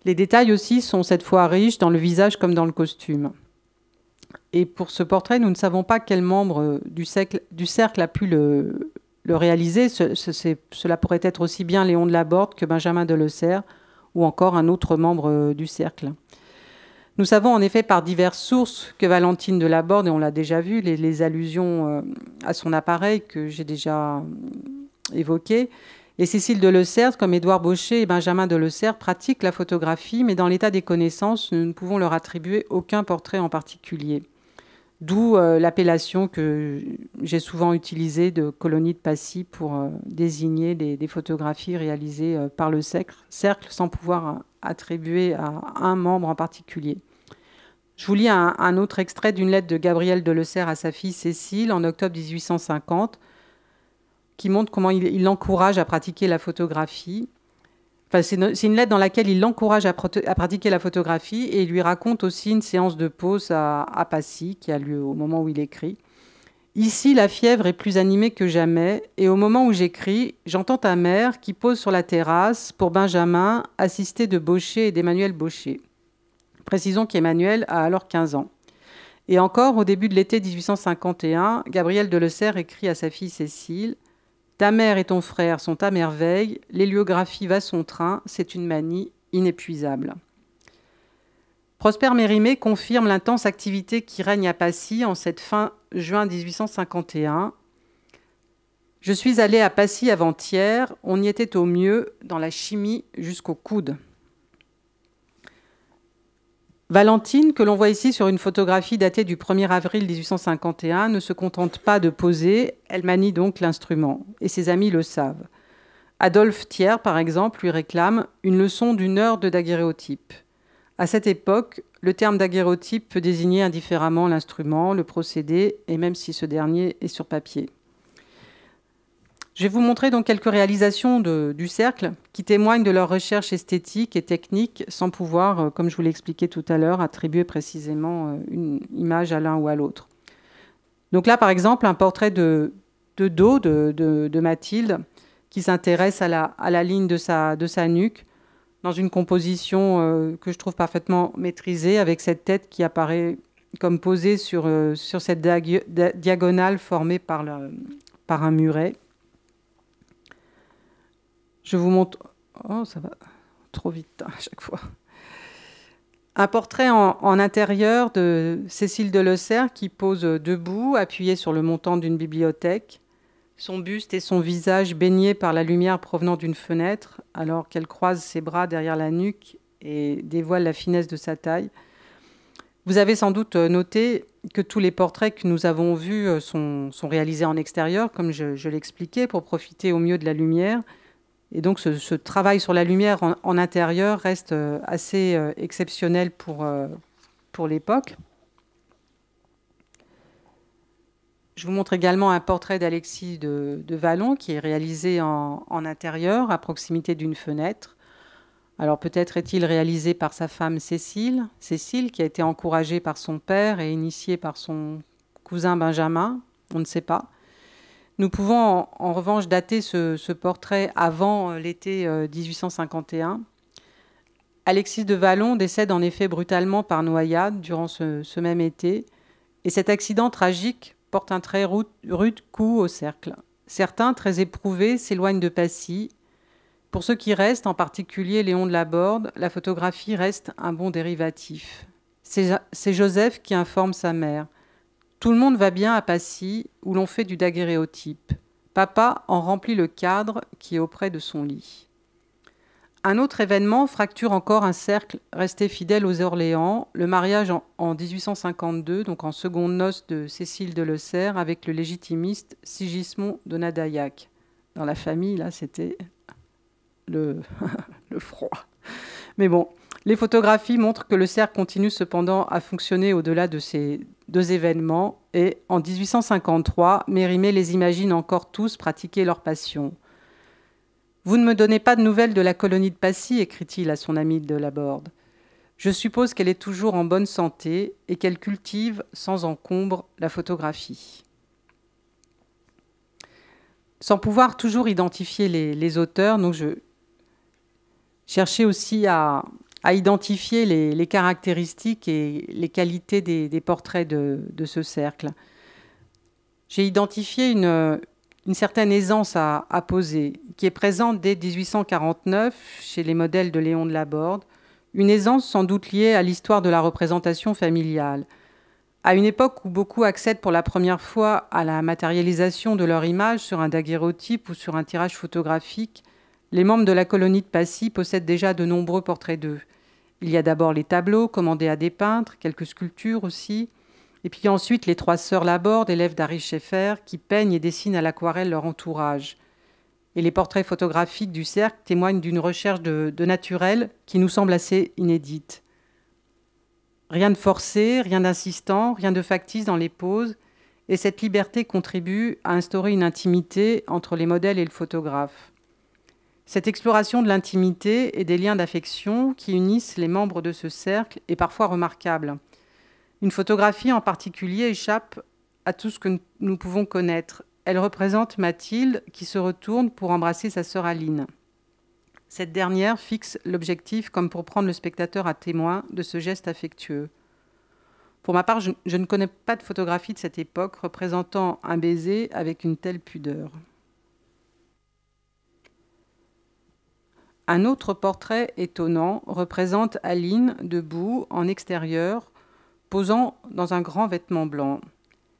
Les détails aussi sont cette fois riches dans le visage comme dans le costume. Et pour ce portrait, nous ne savons pas quel membre du, cercle, a pu le, réaliser. cela pourrait être aussi bien Léon de Laborde que Benjamin Delessert ou encore un autre membre du cercle. Nous savons en effet par diverses sources que Valentine de Laborde, et on l'a déjà vu, les, allusions euh, à son appareil que j'ai déjà euh, évoquées, et Cécile de Lecert, comme Édouard Baucher et Benjamin de Lecert, pratiquent la photographie, mais dans l'état des connaissances, nous ne pouvons leur attribuer aucun portrait en particulier. D'où euh, l'appellation que j'ai souvent utilisée de colonie de Passy pour désigner des, photographies réalisées par le cercle, sans pouvoir attribuer à un membre en particulier. Je vous lis un, autre extrait d'une lettre de Gabriel Delessert à sa fille Cécile en octobre 1850, qui montre comment il l'encourage à pratiquer la photographie. Enfin, c'est une, lettre dans laquelle il l'encourage à, pratiquer la photographie et il lui raconte aussi une séance de pause à, à, Passy qui a lieu au moment où il écrit. Ici, la fièvre est plus animée que jamais et au moment où j'écris, j'entends ta mère qui pose sur la terrasse pour Benjamin, assisté de Baucher et d'Emmanuel Baucher. Précisons qu'Emmanuel a alors 15 ans. Et encore, au début de l'été 1851, Gabriel Delessert écrit à sa fille Cécile Ta mère et ton frère sont à merveille, l'héliographie va son train, c'est une manie inépuisable. Prosper Mérimée confirme l'intense activité qui règne à Passy en cette fin juin 1851. Je suis allé à Passy avant-hier, on y était au mieux dans la chimie jusqu'au coude. Valentine, que l'on voit ici sur une photographie datée du 1er avril 1851, ne se contente pas de poser, elle manie donc l'instrument, et ses amis le savent. Adolphe Thiers, par exemple, lui réclame une leçon d'une heure de daguerréotype. À cette époque, le terme daguerréotype peut désigner indifféremment l'instrument, le procédé, et même si ce dernier est sur papier. Je vais vous montrer donc quelques réalisations du cercle qui témoignent de leur recherche esthétique et technique sans pouvoir, euh, comme je vous l'ai expliqué tout à l'heure, attribuer précisément euh, une image à l'un ou à l'autre. Donc là, par exemple, un portrait de, dos de, Mathilde qui s'intéresse à la, ligne de sa, nuque dans une composition euh, que je trouve parfaitement maîtrisée avec cette tête qui apparaît comme posée sur, cette diagonale formée par un muret. Je vous montre. Oh, ça va trop vite hein, à chaque fois. Un portrait en, intérieur de Cécile Delessert qui pose debout, appuyée sur le montant d'une bibliothèque. son buste et son visage baignés par la lumière provenant d'une fenêtre, alors qu'elle croise ses bras derrière la nuque et dévoile la finesse de sa taille. Vous avez sans doute noté que tous les portraits que nous avons vus sont, réalisés en extérieur, comme je, l'expliquais, pour profiter au mieux de la lumière. Et donc ce, travail sur la lumière en, intérieur reste euh, assez euh, exceptionnel pour, pour l'époque. Je vous montre également un portrait d'Alexis de, Vallon qui est réalisé en, intérieur, à proximité d'une fenêtre. Alors peut-être est-il réalisé par sa femme Cécile, Cécile qui a été encouragée par son père et initiée par son cousin Benjamin, on ne sait pas. Nous pouvons en, revanche dater ce, portrait avant euh, l'été 1851. Euh, Alexis de Vallon décède en effet brutalement par noyade durant ce même été, et cet accident tragique porte un très rude coup au cercle. Certains, très éprouvés, s'éloignent de Passy. Pour ceux qui restent, en particulier Léon de Laborde, la photographie reste un bon dérivatif. C'est Joseph qui informe sa mère. Tout le monde va bien à Passy, où l'on fait du daguerréotype. Papa en remplit le cadre qui est auprès de son lit. Un autre événement fracture encore un cercle resté fidèle aux Orléans, le mariage en, 1852, donc en seconde noce de Cécile de Le Serre avec le légitimiste Sigismond de Nadaillac. Dans la famille, là, c'était le, (laughs) le froid. Mais bon, les photographies montrent que le cercle continue cependant à fonctionner au-delà de ces deux événements et en 1853, Mérimée les imagine encore tous pratiquer leur passion. Vous ne me donnez pas de nouvelles de la colonie de Passy, écrit-il à son ami de Laborde. Je suppose qu'elle est toujours en bonne santé et qu'elle cultive sans encombre la photographie. Sans pouvoir toujours identifier les, auteurs, donc je cherchais aussi à, identifier les, caractéristiques et les qualités des, portraits de, ce cercle. J'ai identifié une, certaine aisance à, poser, qui est présente dès 1849 chez les modèles de Léon de Laborde, une aisance sans doute liée à l'histoire de la représentation familiale. À une époque où beaucoup accèdent pour la première fois à la matérialisation de leur image sur un daguerreotype ou sur un tirage photographique, les membres de la colonie de Passy possèdent déjà de nombreux portraits d'eux. Il y a d'abord les tableaux commandés à des peintres, quelques sculptures aussi, et puis ensuite, les trois sœurs Laborde, élèves d'Harry Schaeffer, qui peignent et dessinent à l'aquarelle leur entourage. Et les portraits photographiques du cercle témoignent d'une recherche de, naturel qui nous semble assez inédite. Rien de forcé, rien d'insistant, rien de factice dans les poses, et cette liberté contribue à instaurer une intimité entre les modèles et le photographe. Cette exploration de l'intimité et des liens d'affection qui unissent les membres de ce cercle est parfois remarquable. Une photographie en particulier échappe à tout ce que nous pouvons connaître. Elle représente Mathilde qui se retourne pour embrasser sa sœur Aline. Cette dernière fixe l'objectif comme pour prendre le spectateur à témoin de ce geste affectueux. Pour ma part, je, ne connais pas de photographie de cette époque représentant un baiser avec une telle pudeur. Un autre portrait étonnant représente Aline debout en extérieur posant dans un grand vêtement blanc.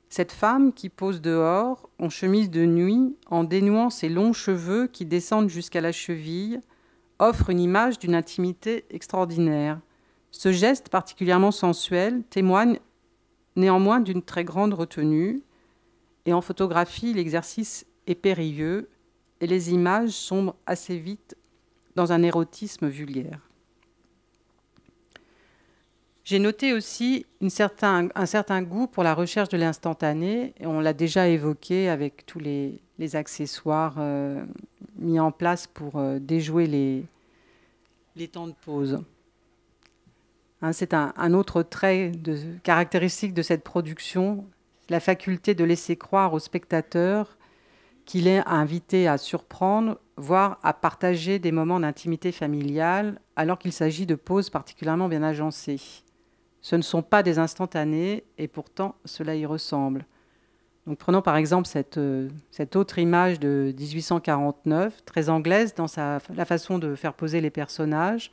Cette femme qui pose dehors, en chemise de nuit, en dénouant ses longs cheveux qui descendent jusqu'à la cheville, offre une image d'une intimité extraordinaire. Ce geste particulièrement sensuel témoigne néanmoins d'une très grande retenue, et en photographie, l'exercice est périlleux, et les images sombrent assez vite dans un érotisme vulgaire. J'ai noté aussi un certain goût pour la recherche de l'instantané. On l'a déjà évoqué avec tous les, accessoires euh, mis en place pour euh, déjouer les, temps de pause. Hein, c'est un, autre trait caractéristique de cette production, la faculté de laisser croire au spectateur qu'il est invité à surprendre, voire à partager des moments d'intimité familiale, alors qu'il s'agit de pauses particulièrement bien agencées. Ce ne sont pas des instantanés et pourtant cela y ressemble. Donc prenons par exemple cette, euh, cette autre image de 1849, très anglaise dans sa, la façon de faire poser les personnages.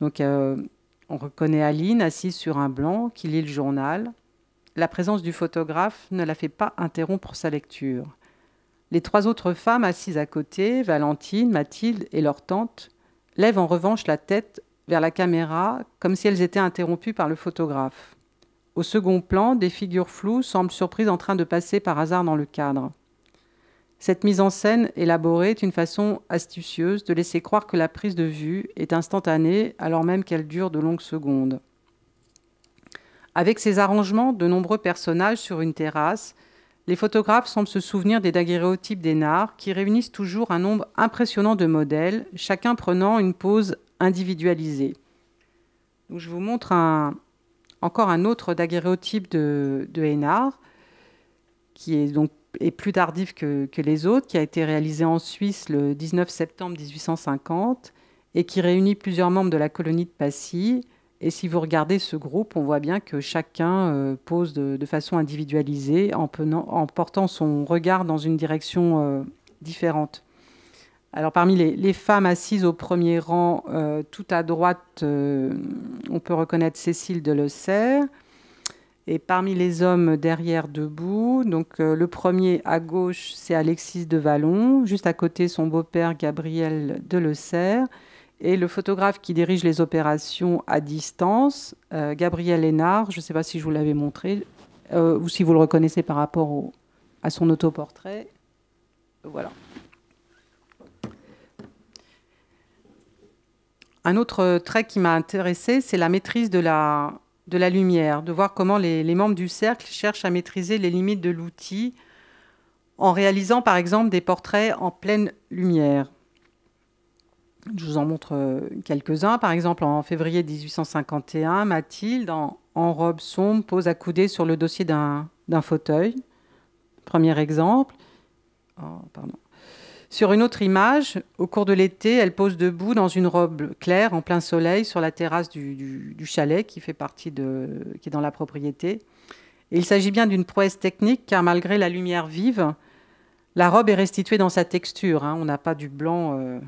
Donc euh, on reconnaît Aline assise sur un blanc qui lit le journal. La présence du photographe ne la fait pas interrompre sa lecture. Les trois autres femmes assises à côté, Valentine, Mathilde et leur tante, lèvent en revanche la tête vers la caméra comme si elles étaient interrompues par le photographe. Au second plan, des figures floues semblent surprises en train de passer par hasard dans le cadre. Cette mise en scène élaborée est une façon astucieuse de laisser croire que la prise de vue est instantanée alors même qu'elle dure de longues secondes. Avec ces arrangements de nombreux personnages sur une terrasse, les photographes semblent se souvenir des daguerréotypes d'Hénard qui réunissent toujours un nombre impressionnant de modèles, chacun prenant une pose individualisée. je vous montre encore un autre daguerréotype de, de qui est plus tardif que, les autres, qui a été réalisé en Suisse le 19 septembre 1850 et qui réunit plusieurs membres de la colonie de Passy et si vous regardez ce groupe, on voit bien que chacun euh, pose de, façon individualisée en, portant son regard dans une direction euh, différente. Alors parmi les, femmes assises au premier rang, euh, tout à droite, on peut reconnaître Cécile de Et parmi les hommes derrière debout, donc le premier à gauche, c'est Alexis de Vallon. Juste à côté, son beau-père Gabriel de et le photographe qui dirige les opérations à distance, euh, Gabriel Hénard, je ne sais pas si je vous l'avais montré, euh, ou si vous le reconnaissez par rapport à son autoportrait. Voilà. Un autre trait qui m'a intéressé, c'est la maîtrise de la, lumière, de voir comment les membres du cercle cherchent à maîtriser les limites de l'outil en réalisant par exemple des portraits en pleine lumière. Je vous en montre euh, quelques-uns. Par exemple, en février 1851, Mathilde, en, robe sombre, pose accoudée sur le dossier d'un fauteuil. Premier exemple. Oh, sur une autre image, au cours de l'été, elle pose debout dans une robe claire en plein soleil sur la terrasse du, chalet qui fait partie de, qui est dans la propriété. Et il s'agit bien d'une prouesse technique car malgré la lumière vive, la robe est restituée dans sa texture. Hein. On n'a pas du blanc. Euh,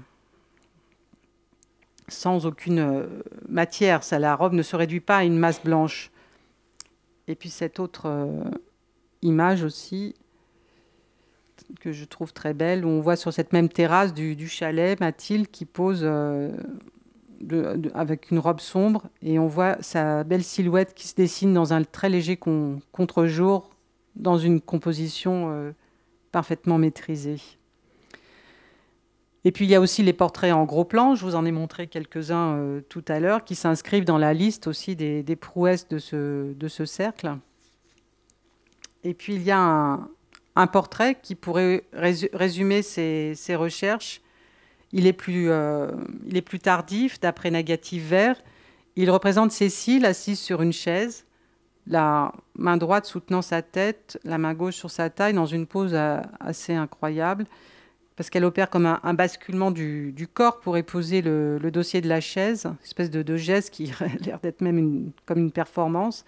sans aucune euh, matière. Ça, la robe ne se réduit pas à une masse blanche. Et puis cette autre euh, image aussi, que je trouve très belle, où on voit sur cette même terrasse du, chalet Mathilde qui pose euh, avec une robe sombre et on voit sa belle silhouette qui se dessine dans un très léger contre-jour, dans une composition parfaitement maîtrisée. Et puis il y a aussi les portraits en gros plan, je vous en ai montré quelques-uns euh, tout à l'heure, qui s'inscrivent dans la liste aussi des, prouesses de ce, de ce, cercle. Et puis il y a un, portrait qui pourrait résumer ces, recherches. Il est, plus, euh, il est plus tardif, d'après Négatif Vert. Il représente Cécile assise sur une chaise, la main droite soutenant sa tête, la main gauche sur sa taille, dans une pose euh, assez incroyable parce qu'elle opère comme un, basculement du, corps pour épouser le, dossier de la chaise, espèce de, geste qui (laughs) a l'air d'être même comme une performance,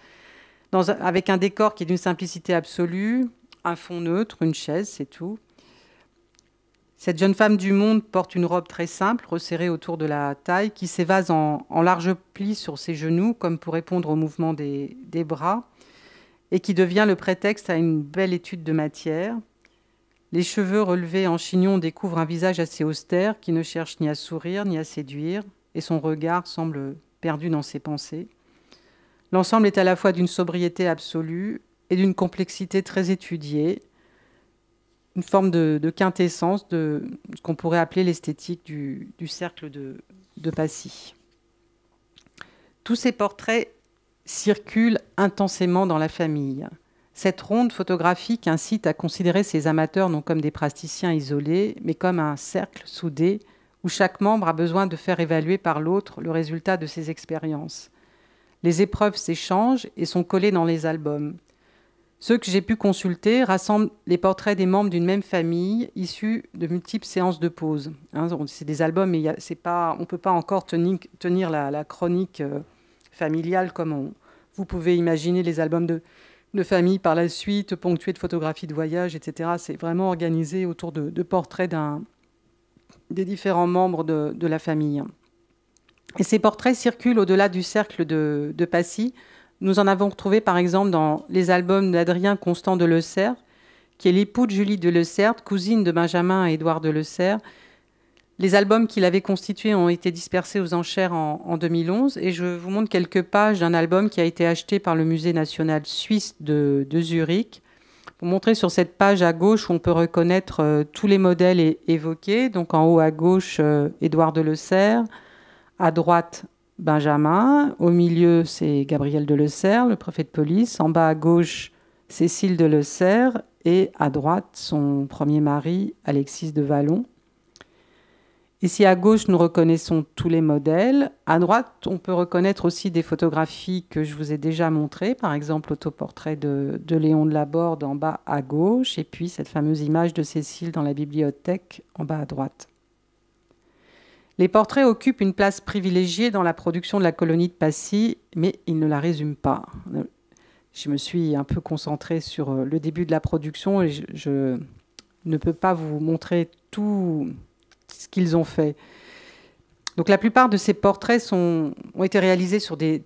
avec un décor qui est d'une simplicité absolue, un fond neutre, une chaise, c'est tout. Cette jeune femme du monde porte une robe très simple, resserrée autour de la taille, qui s'évase en, large plis sur ses genoux, comme pour répondre au mouvement des bras, et qui devient le prétexte à une belle étude de matière, les cheveux relevés en chignon découvrent un visage assez austère qui ne cherche ni à sourire ni à séduire, et son regard semble perdu dans ses pensées. L'ensemble est à la fois d'une sobriété absolue et d'une complexité très étudiée, une forme de, quintessence de ce qu'on pourrait appeler l'esthétique du, cercle de, de Passy. Tous ces portraits circulent intensément dans la famille. Cette ronde photographique incite à considérer ces amateurs non comme des plasticiens isolés, mais comme un cercle soudé où chaque membre a besoin de faire évaluer par l'autre le résultat de ses expériences. Les épreuves s'échangent et sont collées dans les albums. Ceux que j'ai pu consulter rassemblent les portraits des membres d'une même famille issus de multiples séances de pause. Hein, c'est des albums, mais on ne peut pas encore tenir, la, chronique euh, familiale comme vous pouvez imaginer les albums de, de famille par la suite, ponctuée de photographies de voyage, etc. C'est vraiment organisé autour de, portraits des différents membres de, la famille. Et ces portraits circulent au-delà du cercle de, Passy. Nous en avons retrouvé par exemple dans les albums d'Adrien Constant de Le qui est l'époux de Julie de Delessert, cousine de Benjamin et Édouard de Delessert. Les albums qu'il avait constitués ont été dispersés aux enchères en, 2011 et je vous montre quelques pages d'un album qui a été acheté par le Musée national suisse de, Zurich. Pour montrer sur cette page à gauche où on peut reconnaître euh, tous les modèles évoqués. Donc en haut à gauche, euh, Édouard de Delessert, à droite, Benjamin, au milieu, c'est Gabriel de le préfet de police, en bas à gauche, Cécile de et à droite, son premier mari, Alexis de Vallon. Ici à gauche, nous reconnaissons tous les modèles. À droite, on peut reconnaître aussi des photographies que je vous ai déjà montrées, par exemple l'autoportrait de, Léon de Laborde en bas à gauche, et puis cette fameuse image de Cécile dans la bibliothèque en bas à droite. Les portraits occupent une place privilégiée dans la production de la colonie de Passy, mais ils ne la résument pas. Je me suis un peu concentrée sur le début de la production et je ne peux pas vous montrer tout ce qu'ils ont fait. Donc la plupart de ces portraits ont été réalisés sur des,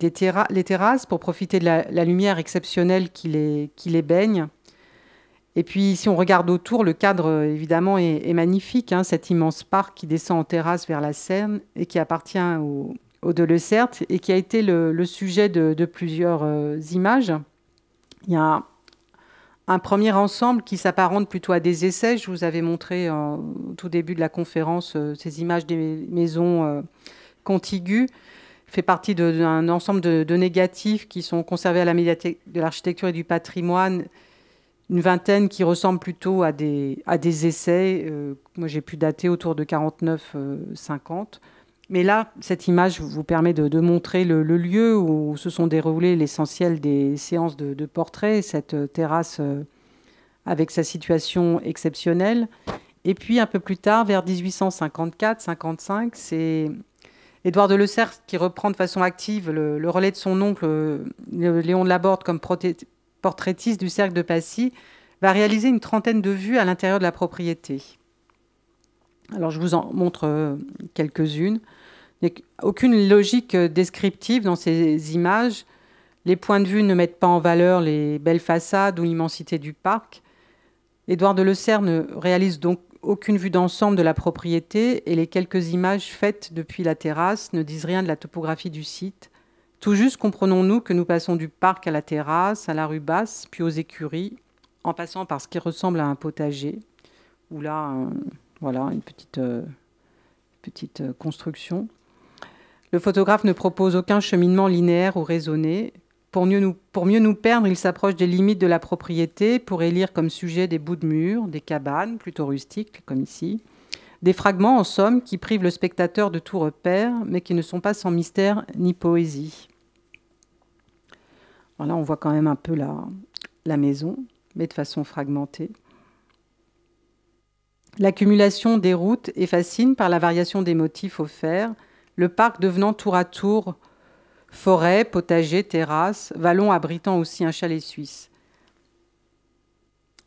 les terrasses pour profiter de la, lumière exceptionnelle qui les, baigne. Et puis si on regarde autour, le cadre évidemment est, magnifique, hein, cet immense parc qui descend en terrasse vers la Seine et qui appartient au, au et qui a été le, sujet de, plusieurs euh, images. Il y a un premier ensemble qui s'apparente plutôt à des essais. Je vous avais montré euh, au tout début de la conférence euh, ces images des maisons euh, fait partie d'un ensemble de, négatifs qui sont conservés à la médiathèque de l'architecture et du patrimoine. Une vingtaine qui ressemblent plutôt à des, à des essais. moi, j'ai pu dater autour de 49-50. Mais là, cette image vous permet de, montrer le, lieu où se sont déroulées l'essentiel des séances de, de portraits, cette terrasse euh, avec sa situation exceptionnelle. Et puis un peu plus tard, vers 1854-55, c'est Édouard de Lecerf qui reprend de façon active le, relais de son oncle euh, Léon de Laborde comme portraitiste du cercle de Passy, va réaliser une trentaine de vues à l'intérieur de la propriété. Alors je vous en montre euh, quelques-unes. Il n'y a aucune logique euh, descriptive dans ces images. Les points de vue ne mettent pas en valeur les belles façades ou l'immensité du parc. Édouard de Lecerf ne réalise donc aucune vue d'ensemble de la propriété et les quelques images faites depuis la terrasse ne disent rien de la topographie du site. Tout juste comprenons-nous que nous passons du parc à la terrasse, à la rue basse, puis aux écuries, en passant par ce qui ressemble à un potager, ou là, voilà, une petite, euh, petite euh, construction. Le photographe ne propose aucun cheminement linéaire ou raisonné. Pour mieux nous, perdre, il s'approche des limites de la propriété pour élire comme sujet des bouts de murs, des cabanes, plutôt rustiques, comme ici. Des fragments, en somme, qui privent le spectateur de tout repère, mais qui ne sont pas sans mystère ni poésie. Voilà, on voit quand même un peu la, la maison, mais de façon fragmentée. L'accumulation des routes est fascine par la variation des motifs offerts, le parc devenant tour à tour forêt, potager, terrasse, vallon abritant aussi un chalet suisse.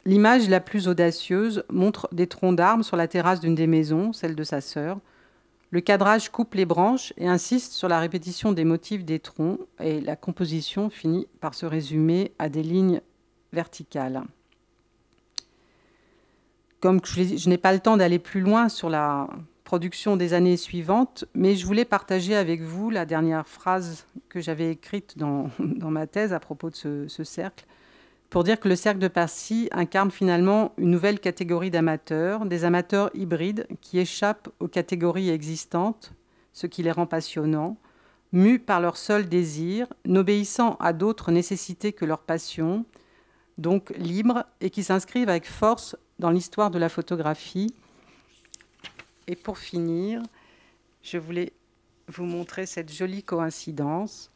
L'image la plus audacieuse montre des troncs d'arbres sur la terrasse d'une des maisons, celle de sa sœur. Le cadrage coupe les branches et insiste sur la répétition des motifs des troncs et la composition finit par se résumer à des lignes verticales. Comme je n'ai pas le temps d'aller plus loin sur la production des années suivantes, mais je voulais partager avec vous la dernière phrase que j'avais écrite dans, (laughs) ma thèse à propos de ce, cercle, pour dire que le cercle de Passy incarne finalement une nouvelle catégorie d'amateurs, des amateurs hybrides qui échappent aux catégories existantes, ce qui les rend passionnants, mus par leur seul désir, n'obéissant à d'autres nécessités que leur passion, donc libres et qui s'inscrivent avec force dans l'histoire de la photographie et pour finir, je voulais vous montrer cette jolie coïncidence,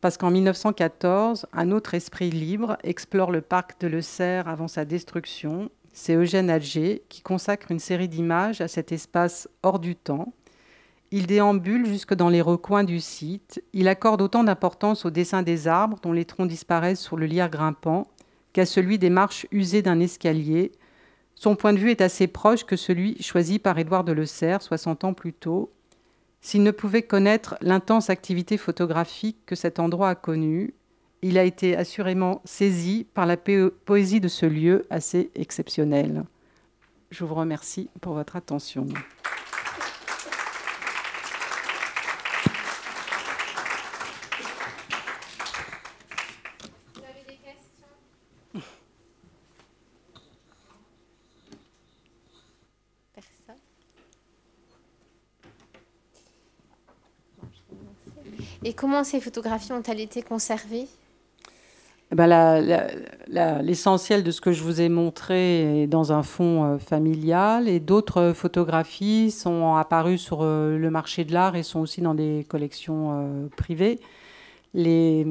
parce qu'en 1914, un autre esprit libre explore le parc de Le Cerf avant sa destruction. C'est Eugène Alger qui consacre une série d'images à cet espace hors du temps. Il déambule jusque dans les recoins du site. Il accorde autant d'importance au dessin des arbres dont les troncs disparaissent sur le lierre grimpant qu'à celui des marches usées d'un escalier son point de vue est assez proche que celui choisi par Édouard de Le Serre 60 ans plus tôt. S'il ne pouvait connaître l'intense activité photographique que cet endroit a connue, il a été assurément saisi par la poésie de ce lieu assez exceptionnel. Je vous remercie pour votre attention. Et comment ces photographies ont-elles été conservées eh ben, L'essentiel de ce que je vous ai montré est dans un fond euh, familial et d'autres photographies sont apparues sur euh, le marché de l'art et sont aussi dans des collections euh, privées. Mais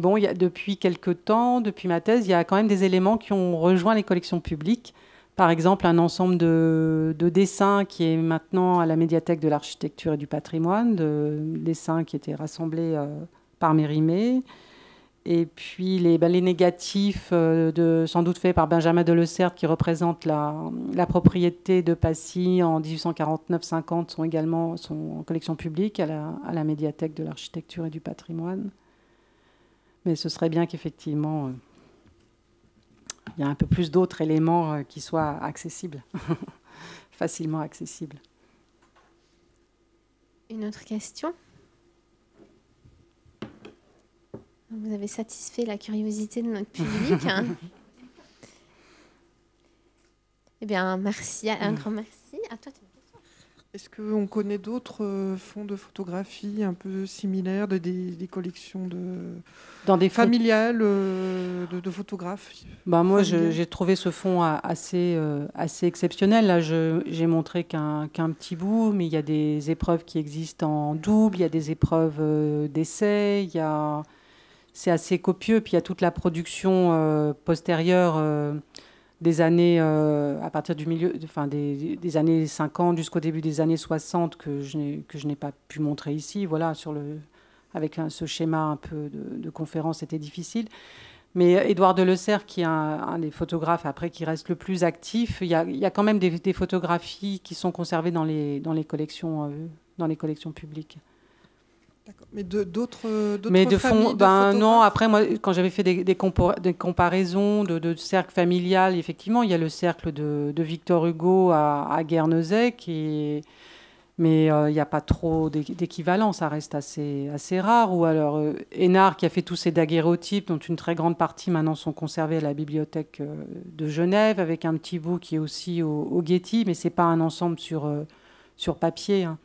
bon, depuis quelques temps, depuis ma thèse, il y a quand même des éléments qui ont rejoint les collections publiques par exemple un ensemble de, dessins qui est maintenant à la médiathèque de l'architecture et du patrimoine, de dessins qui étaient rassemblés euh, par Mérimée. Et puis les, ben, négatifs, euh, sans doute faits par Benjamin Delessert, qui représente la, propriété de Passy en 1849-50, sont également en collection publique à la, à la médiathèque de l'architecture et du patrimoine. Mais ce serait bien qu'effectivement euh, il y a un peu plus d'autres éléments euh, qui soient accessibles, (laughs) facilement accessibles. Une autre question? Vous avez satisfait la curiosité de notre public. Hein? (laughs) eh bien, merci, un grand merci. À toi, est-ce qu'on connaît d'autres euh, fonds de photographie un peu similaires, de, des, collections de Dans des familiales euh, de, photographes bah Moi, j'ai trouvé ce fonds assez, euh, assez exceptionnel. Là, j'ai montré qu'un petit bout, mais il y a des épreuves qui existent en double, il y a des épreuves d'essai, il y a... c'est assez copieux, puis il y a toute la production postérieure des années, euh, à partir du milieu, enfin des, des années 50 jusqu'au début des années 60 que je n'ai pas pu montrer ici. Voilà, sur le, avec ce schéma un peu de, conférence, c'était difficile. Mais Édouard Delessert, qui est un, des photographes après qui reste le plus actif, il y a, il y a quand même des, des, photographies qui sont conservées dans les, dans les, collections, euh, dans les collections publiques. Mais d'autres Mais de fond, ben non. Après, moi, quand j'avais fait des, des, comparaisons de, de, cercles familial, effectivement, il y a le cercle de, de Victor Hugo à, à Guernesey, qui mais euh, il n'y a pas trop d'équivalent, ça reste assez, assez rare. Ou alors euh, Hénard, qui a fait tous ces daguerreotypes, dont une très grande partie maintenant sont conservés à la bibliothèque euh, de Genève, avec un petit bout qui est aussi au, au Getty, mais c'est pas un ensemble sur, sur papier. Hein.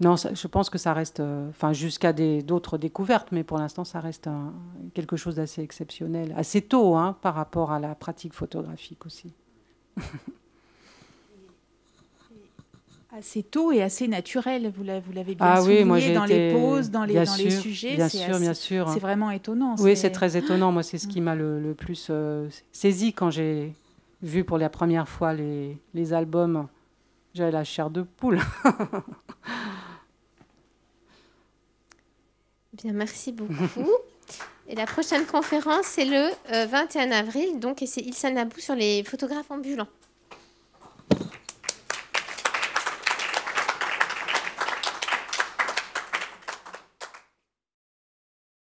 Non, je pense que ça reste, euh, enfin jusqu'à d'autres découvertes, mais pour l'instant, ça reste quelque chose d'assez exceptionnel, assez tôt hein, par rapport à la pratique photographique aussi. (laughs) assez tôt et assez naturel. Vous l'avez bien ah souligné oui, dans les poses, dans les, dans les sujets. Bien sûr, bien sûr. C'est vraiment étonnant. Oui, c'est très étonnant. Moi, c'est ce (laughs) qui m'a le, plus euh, saisi quand j'ai vu pour la première fois les, les albums. J'avais la chair de poule. (laughs) Merci beaucoup. et la prochaine conférence, c'est le 21 euh, avril, donc, et c'est Ilsa Nabou sur les photographes ambulants.